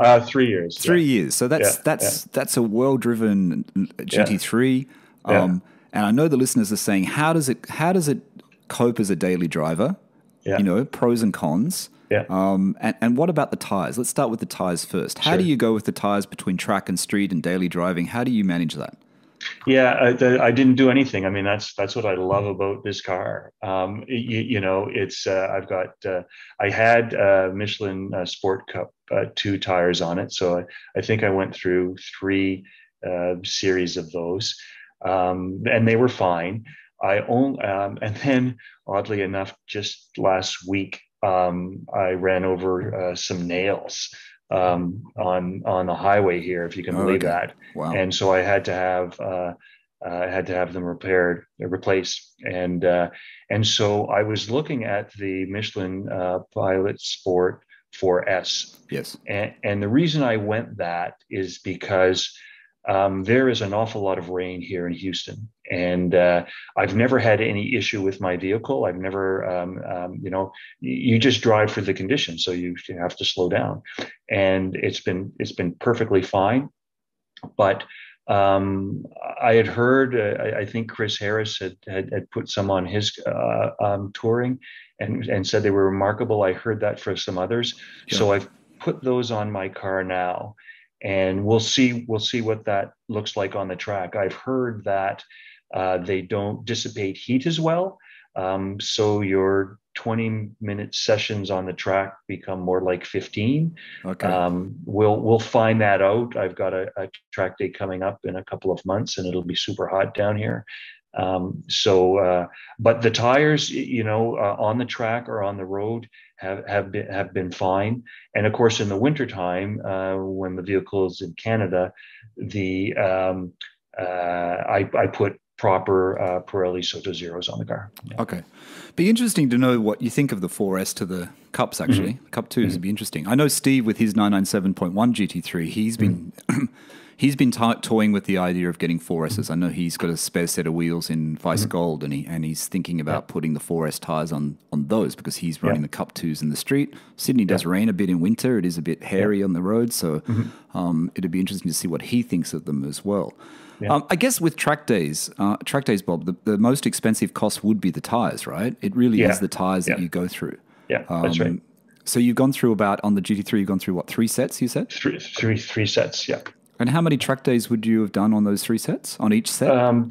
Uh, three years. Three years. So that's that's that's a well-driven GT3. Um, and I know the listeners are saying, how does it how does it cope as a daily driver? Yeah. You know, pros and cons. Yeah. Um, and, and what about the tires? Let's start with the tires first. How sure. do you go with the tires between track and street and daily driving? How do you manage that? Yeah, I, the, I, didn't do anything. I mean, that's that's what I love about this car. Um, you, you, know, it's uh, I've got uh, I had uh, Michelin uh, Sport Cup uh, two tires on it, so I, I think I went through three uh, series of those, um, and they were fine. I own, um, and then oddly enough, just last week, um, I ran over uh, some nails um, on on the highway here, if you can believe okay. that. Wow. And so I had to have uh, I had to have them repaired, replaced, and uh, and so I was looking at the Michelin uh, Pilot Sport 4S. Yes. And, and the reason I went that is because um, there is an awful lot of rain here in Houston, and uh, I've never had any issue with my vehicle. I've never, um, um, you know, you just drive for the conditions, so you have to slow down, and it's been it's been perfectly fine. But um, I had heard, uh, I, I, think Chris Harris had, had, had put some on his uh, um, touring, and and said they were remarkable. I heard that for some others, so I've put those on my car now and we'll see we'll see what that looks like on the track. I've heard that uh, they don't dissipate heat as well, um, so your 20 minute sessions on the track become more like 15. Okay. Um, we'll we'll find that out. I've got a, a, track day coming up in a couple of months, and it'll be super hot down here. Um, so, uh, but the tires, you know, uh, on the track or on the road have, have been have been fine. And of course, in the wintertime, uh, when the vehicle is in Canada, the um, uh, I, I put proper uh, Pirelli Sottozeros on the car. Yeah. Okay, be interesting to know what you think of the 4S to the Cups. Actually, mm-hmm. Cup 2s mm-hmm. would be interesting. I know Steve with his 997.1 GT3. He's been mm-hmm. he's been toying with the idea of getting 4Ss. I know he's got a spare set of wheels in Vice mm-hmm. Gold, and he and he's thinking about yeah. putting the 4S tires on on those because he's running yeah. the Cup twos in the street. Sydney does yeah. rain a bit in winter; it is a bit hairy on the road, so mm-hmm. um, it'd be interesting to see what he thinks of them as well. Um, I guess with track days, uh, track days, Bob, the, the, most expensive cost would be the tires, right? It really is the tires that you go through. Yeah, um, that's right. So you've gone through about on the GT3, you've gone through what three sets? You said three, three, three sets. Yeah. And how many track days would you have done on those three sets on each set? Um,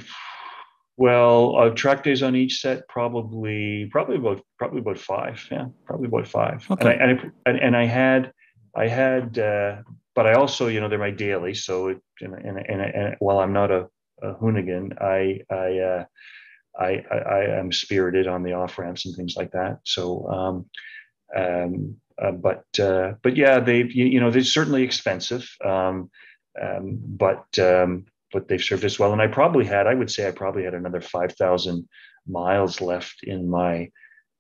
well, uh, track days on each set probably probably about probably about five. Yeah, probably about five. Okay. And I, and, I, and I had I had, uh, but I also you know they're my daily. So it, and, and, and, and while I'm not a, a hoonigan, I I, uh, I I I am spirited on the off ramps and things like that. So. Um, um, uh, but uh, but yeah, they you, you, know they're certainly expensive. Um, um, but um, but they've served us well. And I probably had, I would say, I probably had another five thousand miles left in my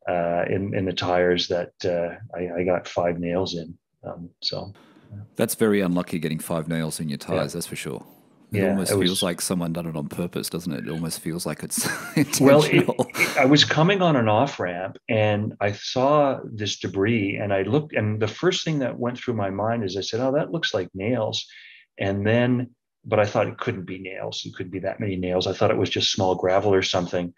uh, in in the tires that uh, I, I, got five nails in. Um, so that's very unlucky getting five nails in your tires. Yeah. That's for sure. It yeah, almost it feels was, like someone done it on purpose, doesn't it? It almost feels like it's well. It, it, I was coming on an off ramp and I saw this debris, and I looked, and the first thing that went through my mind is I said, "Oh, that looks like nails." And then but I thought it couldn't be nails. It couldn't be that many nails. I thought it was just small gravel or something.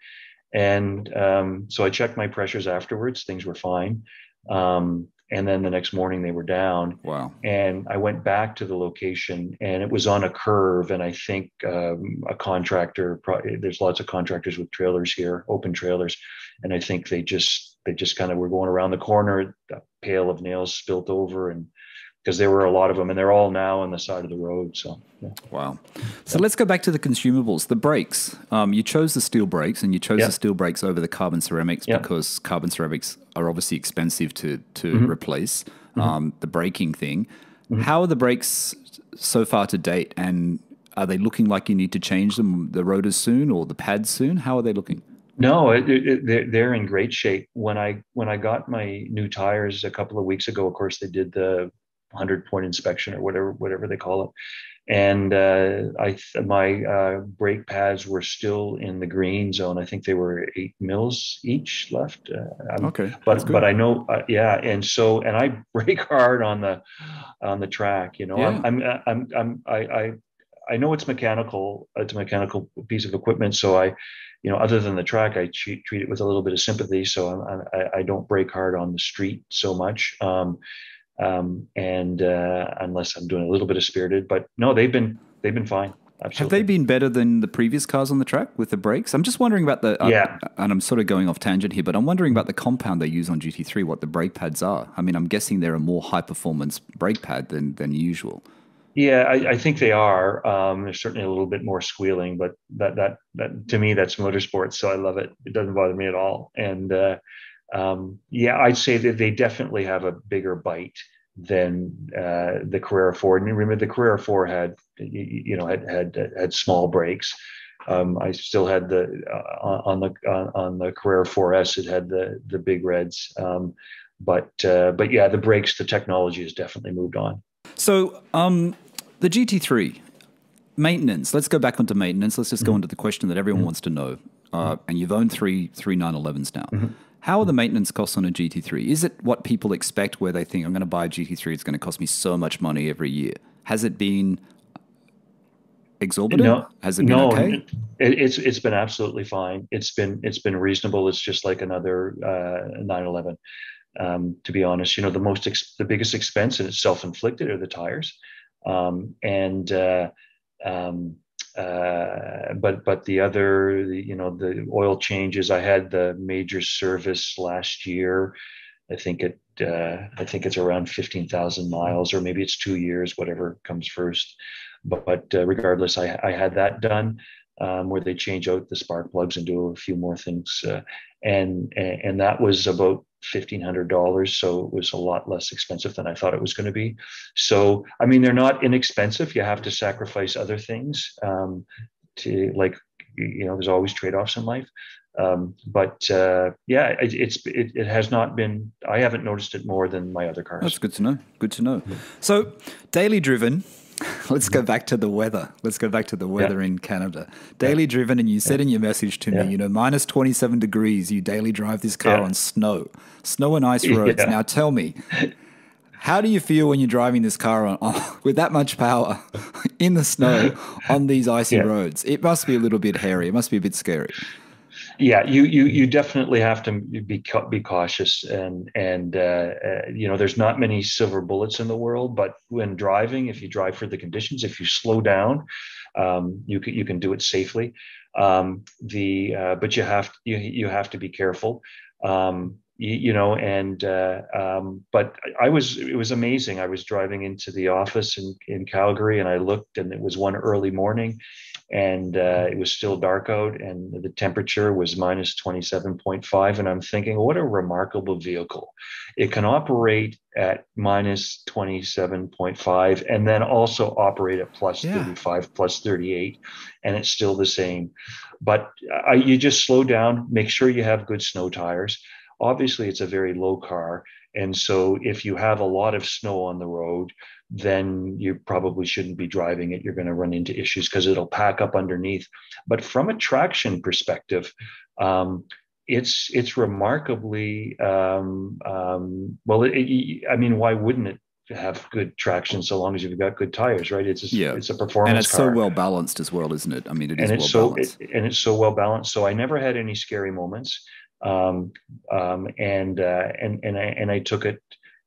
And um, so I checked my pressures afterwards. Things were fine. Um, and then the next morning they were down. Wow. And I went back to the location and it was on a curve. And I think um, a contractor, there's lots of contractors with trailers here, open trailers. And I think they just, they just kind of were going around the corner, a pail of nails spilt over and because there were a lot of them and they're all now on the side of the road. So, yeah. wow. So yeah. let's go back to the consumables, the brakes. Um, you chose the steel brakes and you chose yeah. the steel brakes over the carbon ceramics because carbon ceramics are obviously expensive to, to mm-hmm. replace mm-hmm. Um, the braking thing. Mm-hmm. How are the brakes so far to date? And are they looking like you need to change them, the rotors soon or the pads soon? How are they looking? No, it, it, they're, they're in great shape. When I when I got my new tires a couple of weeks ago, of course they did the 100 point inspection or whatever whatever they call it and uh, I my uh, brake pads were still in the green zone. I think they were eight mils each left. Uh, okay, but but I know, uh, yeah, and so and I brake hard on the on the track. You know, yeah. I'm, I'm I'm I'm I I I know it's mechanical. It's a mechanical piece of equipment, so I. You know, other than the track, I treat, treat it with a little bit of sympathy. So I'm, I, I don't brake hard on the street so much. Um, um, and uh, unless I'm doing a little bit of spirited, but no, they've been they've been fine. Absolutely. Have they been better than the previous cars on the track with the brakes? I'm just wondering about the. Uh, yeah. and I'm sort of going off tangent here, but I'm wondering about the compound they use on GT3, what the brake pads are. I mean, I'm guessing they're a more high performance brake pad than, than usual. Yeah, I, I think they are. Um, there's certainly a little bit more squealing, but that, that, that to me, that's motorsports. So I love it. It doesn't bother me at all. And uh, um, yeah, I'd say that they definitely have a bigger bite than uh, the Carrera Four. And remember, the Carrera Four had you know had had had small brakes. Um, I still had the uh, on the on, on the Carrera 4S. It had the the big reds. Um, but uh, but yeah, the brakes, the technology has definitely moved on. So um, the GT3 maintenance. Let's go back onto maintenance. Let's just mm-hmm. go into the question that everyone mm-hmm. wants to know. Uh, and you've owned three three 911s now. Mm-hmm. How are the maintenance costs on a GT3? Is it what people expect where they think I'm going to buy a GT3, it's going to cost me so much money every year? Has it been exorbitant? No, Has it been no, okay? It, it's it's been absolutely fine. It's been it's been reasonable. It's just like another uh, 911. Um, to be honest, you know the most ex- the biggest expense and it's self inflicted are the tires, um, and uh, um, uh, but but the other you know the oil changes i had the major service last year. I think it uh, i think it's around 15000 miles or maybe it's two years whatever comes first. But, but uh, regardless I, I had that done um, where they change out the spark plugs and do a few more things uh, and and that was about $1,500. So it was a lot less expensive than I thought it was going to be. So, I mean, they're not inexpensive. You have to sacrifice other things um, to like, you know, there's always trade offs in life. Um, but uh, yeah, it, it's it, it, has not been. I haven't noticed it more than my other cars. That's good to know. Good to know. So, daily driven Let's go back to the weather. Let's go back to the weather yeah. in Canada. Daily yeah. driven, and you said in your message to me, you know, minus 27 degrees, you daily drive this car on snow, snow and ice roads. Now tell me, how do you feel when you're driving this car on, on with that much power in the snow on these icy roads? It must be a little bit hairy. It must be a bit scary yeah, you you you definitely have to be be cautious and and uh, uh, you know there's not many silver bullets in the world, but when driving, if you drive for the conditions, if you slow down, um, you can you can do it safely. Um, the uh, but you have you you have to be careful. Um, you, you, know, and uh, um, but I was it was amazing. I was driving into the office in in Calgary, and I looked, and it was one early morning, and uh, it was still dark out and the temperature was minus 27.5 and i'm thinking what a remarkable vehicle it can operate at minus 27.5 and then also operate at plus yeah. 35 plus 38 and it's still the same but uh, you just slow down make sure you have good snow tires obviously it's a very low car and so if you have a lot of snow on the road then you probably shouldn't be driving it. You're going to run into issues because it'll pack up underneath. But from a traction perspective, um, it's it's remarkably um, um, well. It, I mean, why wouldn't it have good traction so long as you've got good tires, right? It's a, Yeah. it's a performance and it's car. so well balanced as well, isn't it? I mean, it is and well it's so balanced. it, and it's so well balanced. So I never had any scary moments, um, um, and uh, and and I and I took it,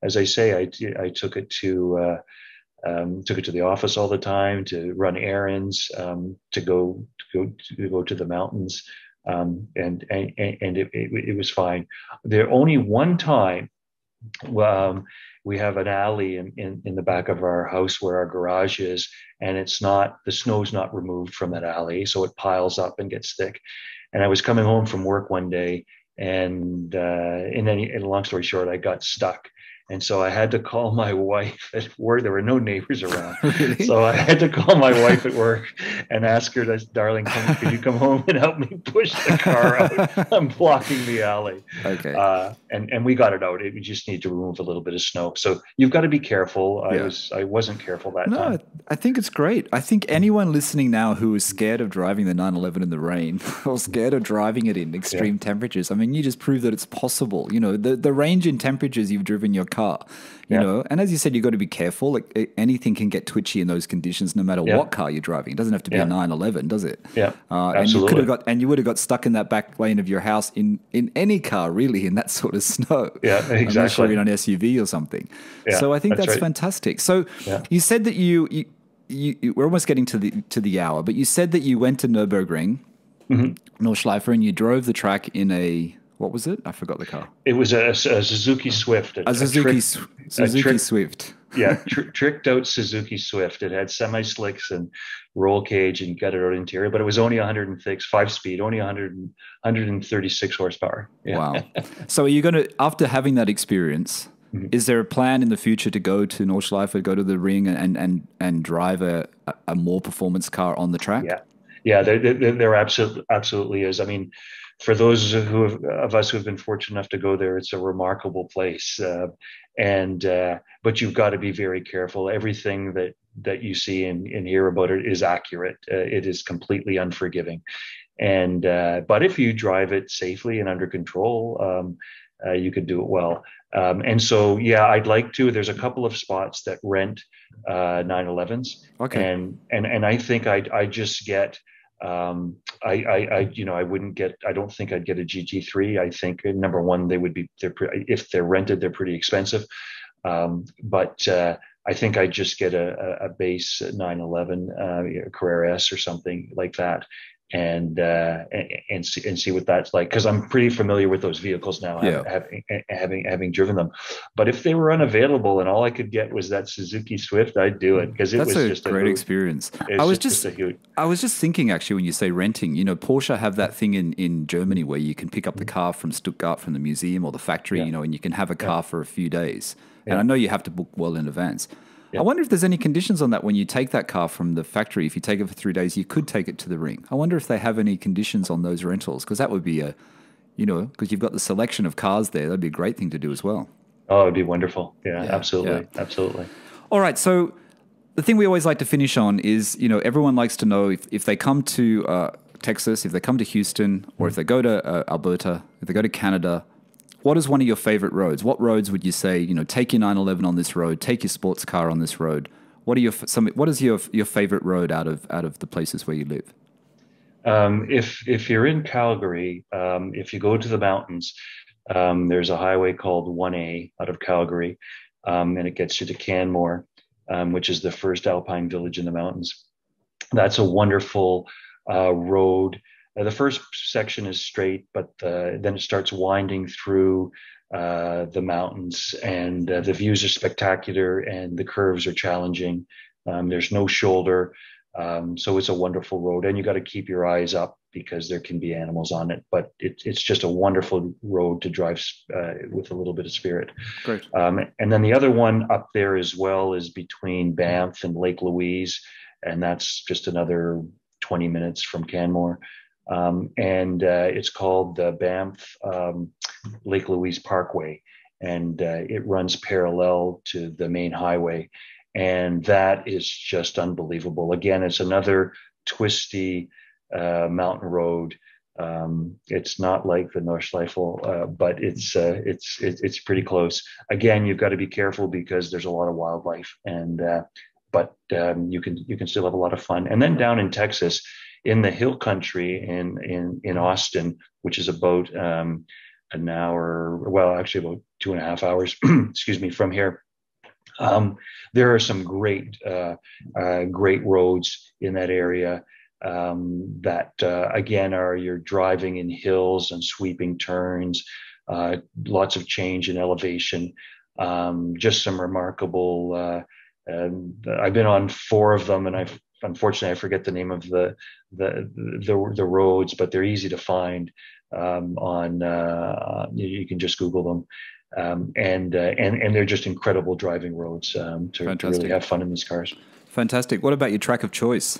as I say, I I took it to. Uh, um, took it to the office all the time to run errands, um, to go to go to go to the mountains, um, and and and it, it, it was fine. There only one time um, we have an alley in, in, in the back of our house where our garage is, and it's not the snow's not removed from that alley, so it piles up and gets thick. And I was coming home from work one day, and uh, and then, and long story short, I got stuck. And so I had to call my wife at work. There were no neighbors around. really? So I had to call my wife at work and ask her, darling, come, could you come home and help me push the car out? I'm blocking the alley. okay. Uh, and, and we got it out. It, we just need to remove a little bit of snow. So you've got to be careful. I Yeah. was, I wasn't careful that No, time. I think it's great. I think anyone listening now who is scared of driving the 911 in the rain or scared of driving it in extreme temperatures, I mean, you just prove that it's possible. You know, the, the range in temperatures you've driven your car, you Yeah. know, and as you said, you've got to be careful. Like, anything can get twitchy in those conditions, no matter Yeah. what car you're driving. It doesn't have to be Yeah. a 911, does it? Yeah, Uh, and you absolutely. could have got, and you would have got stuck in that back lane of your house in in any car, really, in that sort of snow. Yeah, Unless exactly. you're in an SUV or something. Yeah, so I think that's that's, right. fantastic. So you said that you, you, you, we're almost getting to the to the hour, but you said that you went to Nurburgring, Mm-hmm. Nordschleife, and you drove the track in a what was it? I forgot the car. It was a, a Suzuki Swift. A Suzuki trick- S- Suzuki trick- Swift. yeah, tr- tricked out Suzuki Swift. It had semi slicks and roll cage and gutted out interior, but it was only 106 five speed, only 100, 136 horsepower. Yeah. Wow. so are you going to after having that experience? Mm-hmm. Is there a plan in the future to go to Nordschleife, or go to the ring, and and and drive a, a more performance car on the track? Yeah, yeah, there, there, there absolutely, absolutely is. I mean, for those who have, of us who have been fortunate enough to go there, it's a remarkable place. Uh, and uh, but you've got to be very careful. Everything that that you see and, and hear about it is accurate. Uh, it is completely unforgiving. And uh, but if you drive it safely and under control, um, uh, you could do it well. Um, and so, yeah, I'd like to. There's a couple of spots that rent uh, 911s, Okay. and and and I think I I just get um I, I i you know i wouldn't get i don't think i'd get a gt3 i think uh, number one they would be they're pre- if they're rented they're pretty expensive. Um but uh i think i'd just get a a, a base 911 uh carrera s or something like that and uh and, and see and see what that's like because i'm pretty familiar with those vehicles now Yeah. having, having having driven them but if they were unavailable and all i could get was that suzuki swift i'd do it because it That's was a just great a, great experience. I was just, just a huge I was just thinking actually when you say renting, you know, Porsche have that thing in, in Germany where you can pick up the car from Stuttgart from the museum or the factory, Yeah. you know, and you can have a car for a few days. And I know you have to book well in advance. Yeah. I wonder if there's any conditions on that when you take that car from the factory. If you take it for three days, you could take it to the ring. I wonder if they have any conditions on those rentals because that would be a, you know, because you've got the selection of cars there. That'd be a great thing to do as well. Oh, it'd be wonderful. Yeah, Yeah, absolutely. Absolutely. All right. So the thing we always like to finish on is, you know, everyone likes to know if, if they come to uh, Texas, if they come to Houston, or if they go to uh, Alberta, if they go to Canada, what is one of your favorite roads? What roads would you say, you know, take your 911 on this road, take your sports car on this road? What are your some? What is your your favorite road out of out of the places where you live? Um, if if you're in Calgary, um, if you go to the mountains, um, there's a highway called 1A out of Calgary, um, and it gets you to Canmore, um, which is the first alpine village in the mountains. That's a wonderful uh, road. Uh, the first section is straight, but uh, then it starts winding through uh, the mountains, and uh, the views are spectacular, and the curves are challenging. Um, there's no shoulder. Um, so it's a wonderful road, and you got to keep your eyes up because there can be animals on it. But it, it's just a wonderful road to drive uh, with a little bit of spirit. Great. Um, and then the other one up there as well is between Banff and Lake Louise, and that's just another 20 minutes from Canmore. Um, and uh, it's called the Banff um, Lake Louise Parkway, and uh, it runs parallel to the main highway and that is just unbelievable. Again, it's another twisty uh, mountain road, Um, it's not like the Nordschleife, uh, but it's uh, it's it, it's pretty close. Again, you've got to be careful because there's a lot of wildlife, and uh, but um, you can you can still have a lot of fun. And then down in Texas, in the hill country in in in Austin, which is about um, an hour, well, actually about two and a half hours, excuse me, from here. Um, there are some great uh, uh, great roads in that area um, that uh, again are you're driving in hills and sweeping turns, uh, lots of change in elevation, um, just some remarkable. Uh, I've been on four of them, and I've unfortunately I forget the name of the the the, the roads, but they're easy to find um, on. Uh, you, you, can just Google them. Um, and uh, and and they're just incredible driving roads um, to, to, really have fun in these cars. Fantastic. What about your track of choice?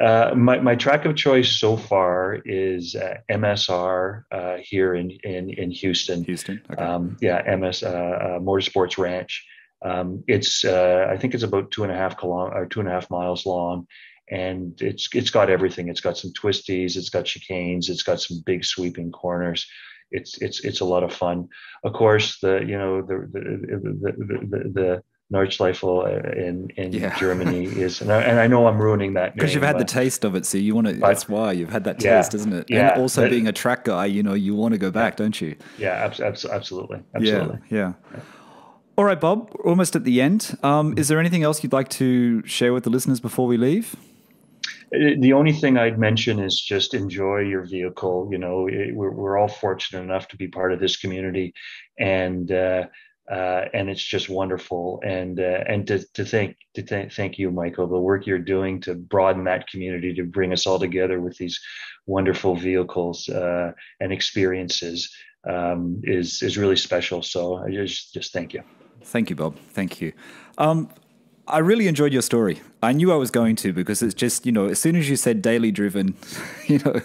Uh, my, my track of choice so far is uh, MSR uh, here in, in, in Houston. Houston, okay. Um, yeah, MS uh, uh, Motorsports Ranch. Um, it's I think it's about two and a half kilo- or two and a half miles long, and it's it's got everything. It's got some twisties, it's got chicanes, it's got some big sweeping corners. It's it's it's a lot of fun. Of course, the you know the the the, the, the, the Nordschleife in in yeah. Germany is, and I, and I, know I'm ruining that because you've had the taste of it. So you want to. That's why you've had that taste, yeah, isn't it? Yeah. And also but, being a track guy, you know, you want to go back, don't you? Yeah, ab- ab- absolutely, absolutely. Yeah, yeah. All right, Bob. Almost at the end. Um, is there anything else you'd like to share with the listeners before we leave? Uh, the only thing I'd mention is just enjoy your vehicle. You know, we're, we're all fortunate enough to be part of this community, and uh, uh, and it's just wonderful. And uh, and to to thank to th- thank you, Michael, the work you're doing to broaden that community to bring us all together with these wonderful vehicles uh, and experiences um, is is really special. So I just just thank you. Thank you, Bob. Thank you. Um, I really enjoyed your story. I knew I was going to because it's just, you know, as soon as you said daily driven, you know,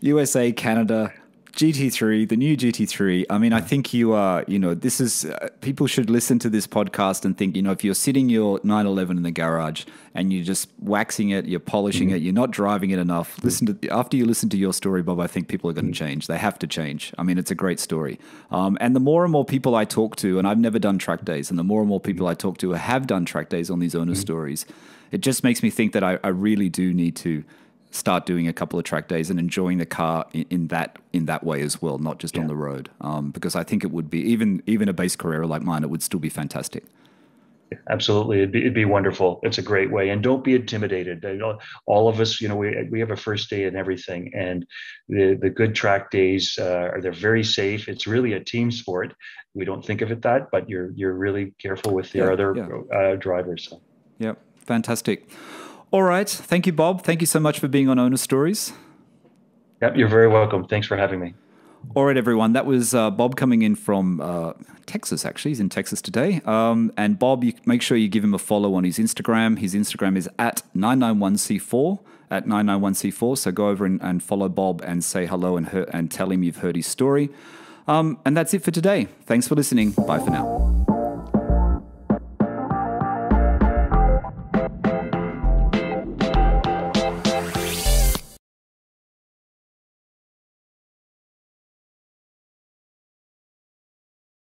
USA, Canada, GT3, the new GT3. I mean, I think you are, you know, this is, uh, people should listen to this podcast and think, you know, if you're sitting your 911 in the garage and you're just waxing it, you're polishing mm-hmm. it, you're not driving it enough, listen to, after you listen to your story, Bob, I think people are going to mm-hmm. change. They have to change. I mean, it's a great story. Um, and the more and more people I talk to, and I've never done track days, and the more and more people I talk to who have done track days on these owner mm-hmm. stories, it just makes me think that I, I really do need to start doing a couple of track days and enjoying the car in, in that in that way as well, not just yeah. on the road. Um, because I think it would be even even a base Carrera like mine, it would still be fantastic. Absolutely, it'd be, it'd be wonderful. It's a great way, and don't be intimidated. All of us, you know, we we have a first day and everything, and the the good track days uh, are they're very safe. It's really a team sport. We don't think of it that, but you're you're really careful with your yeah, other yeah. Uh, drivers. So. Yep, fantastic. All right. Thank you, Bob. Thank you so much for being on Owner Stories. Yep, you're very welcome. Thanks for having me. All right, everyone. That was uh, Bob coming in from uh, Texas, actually. He's in Texas today. Um, and Bob, you make sure you give him a follow on his Instagram. His Instagram is at 991C4, at 991C4. So go over and, and follow Bob and say hello and, and tell him you've heard his story. Um, and that's it for today. Thanks for listening. Bye for now.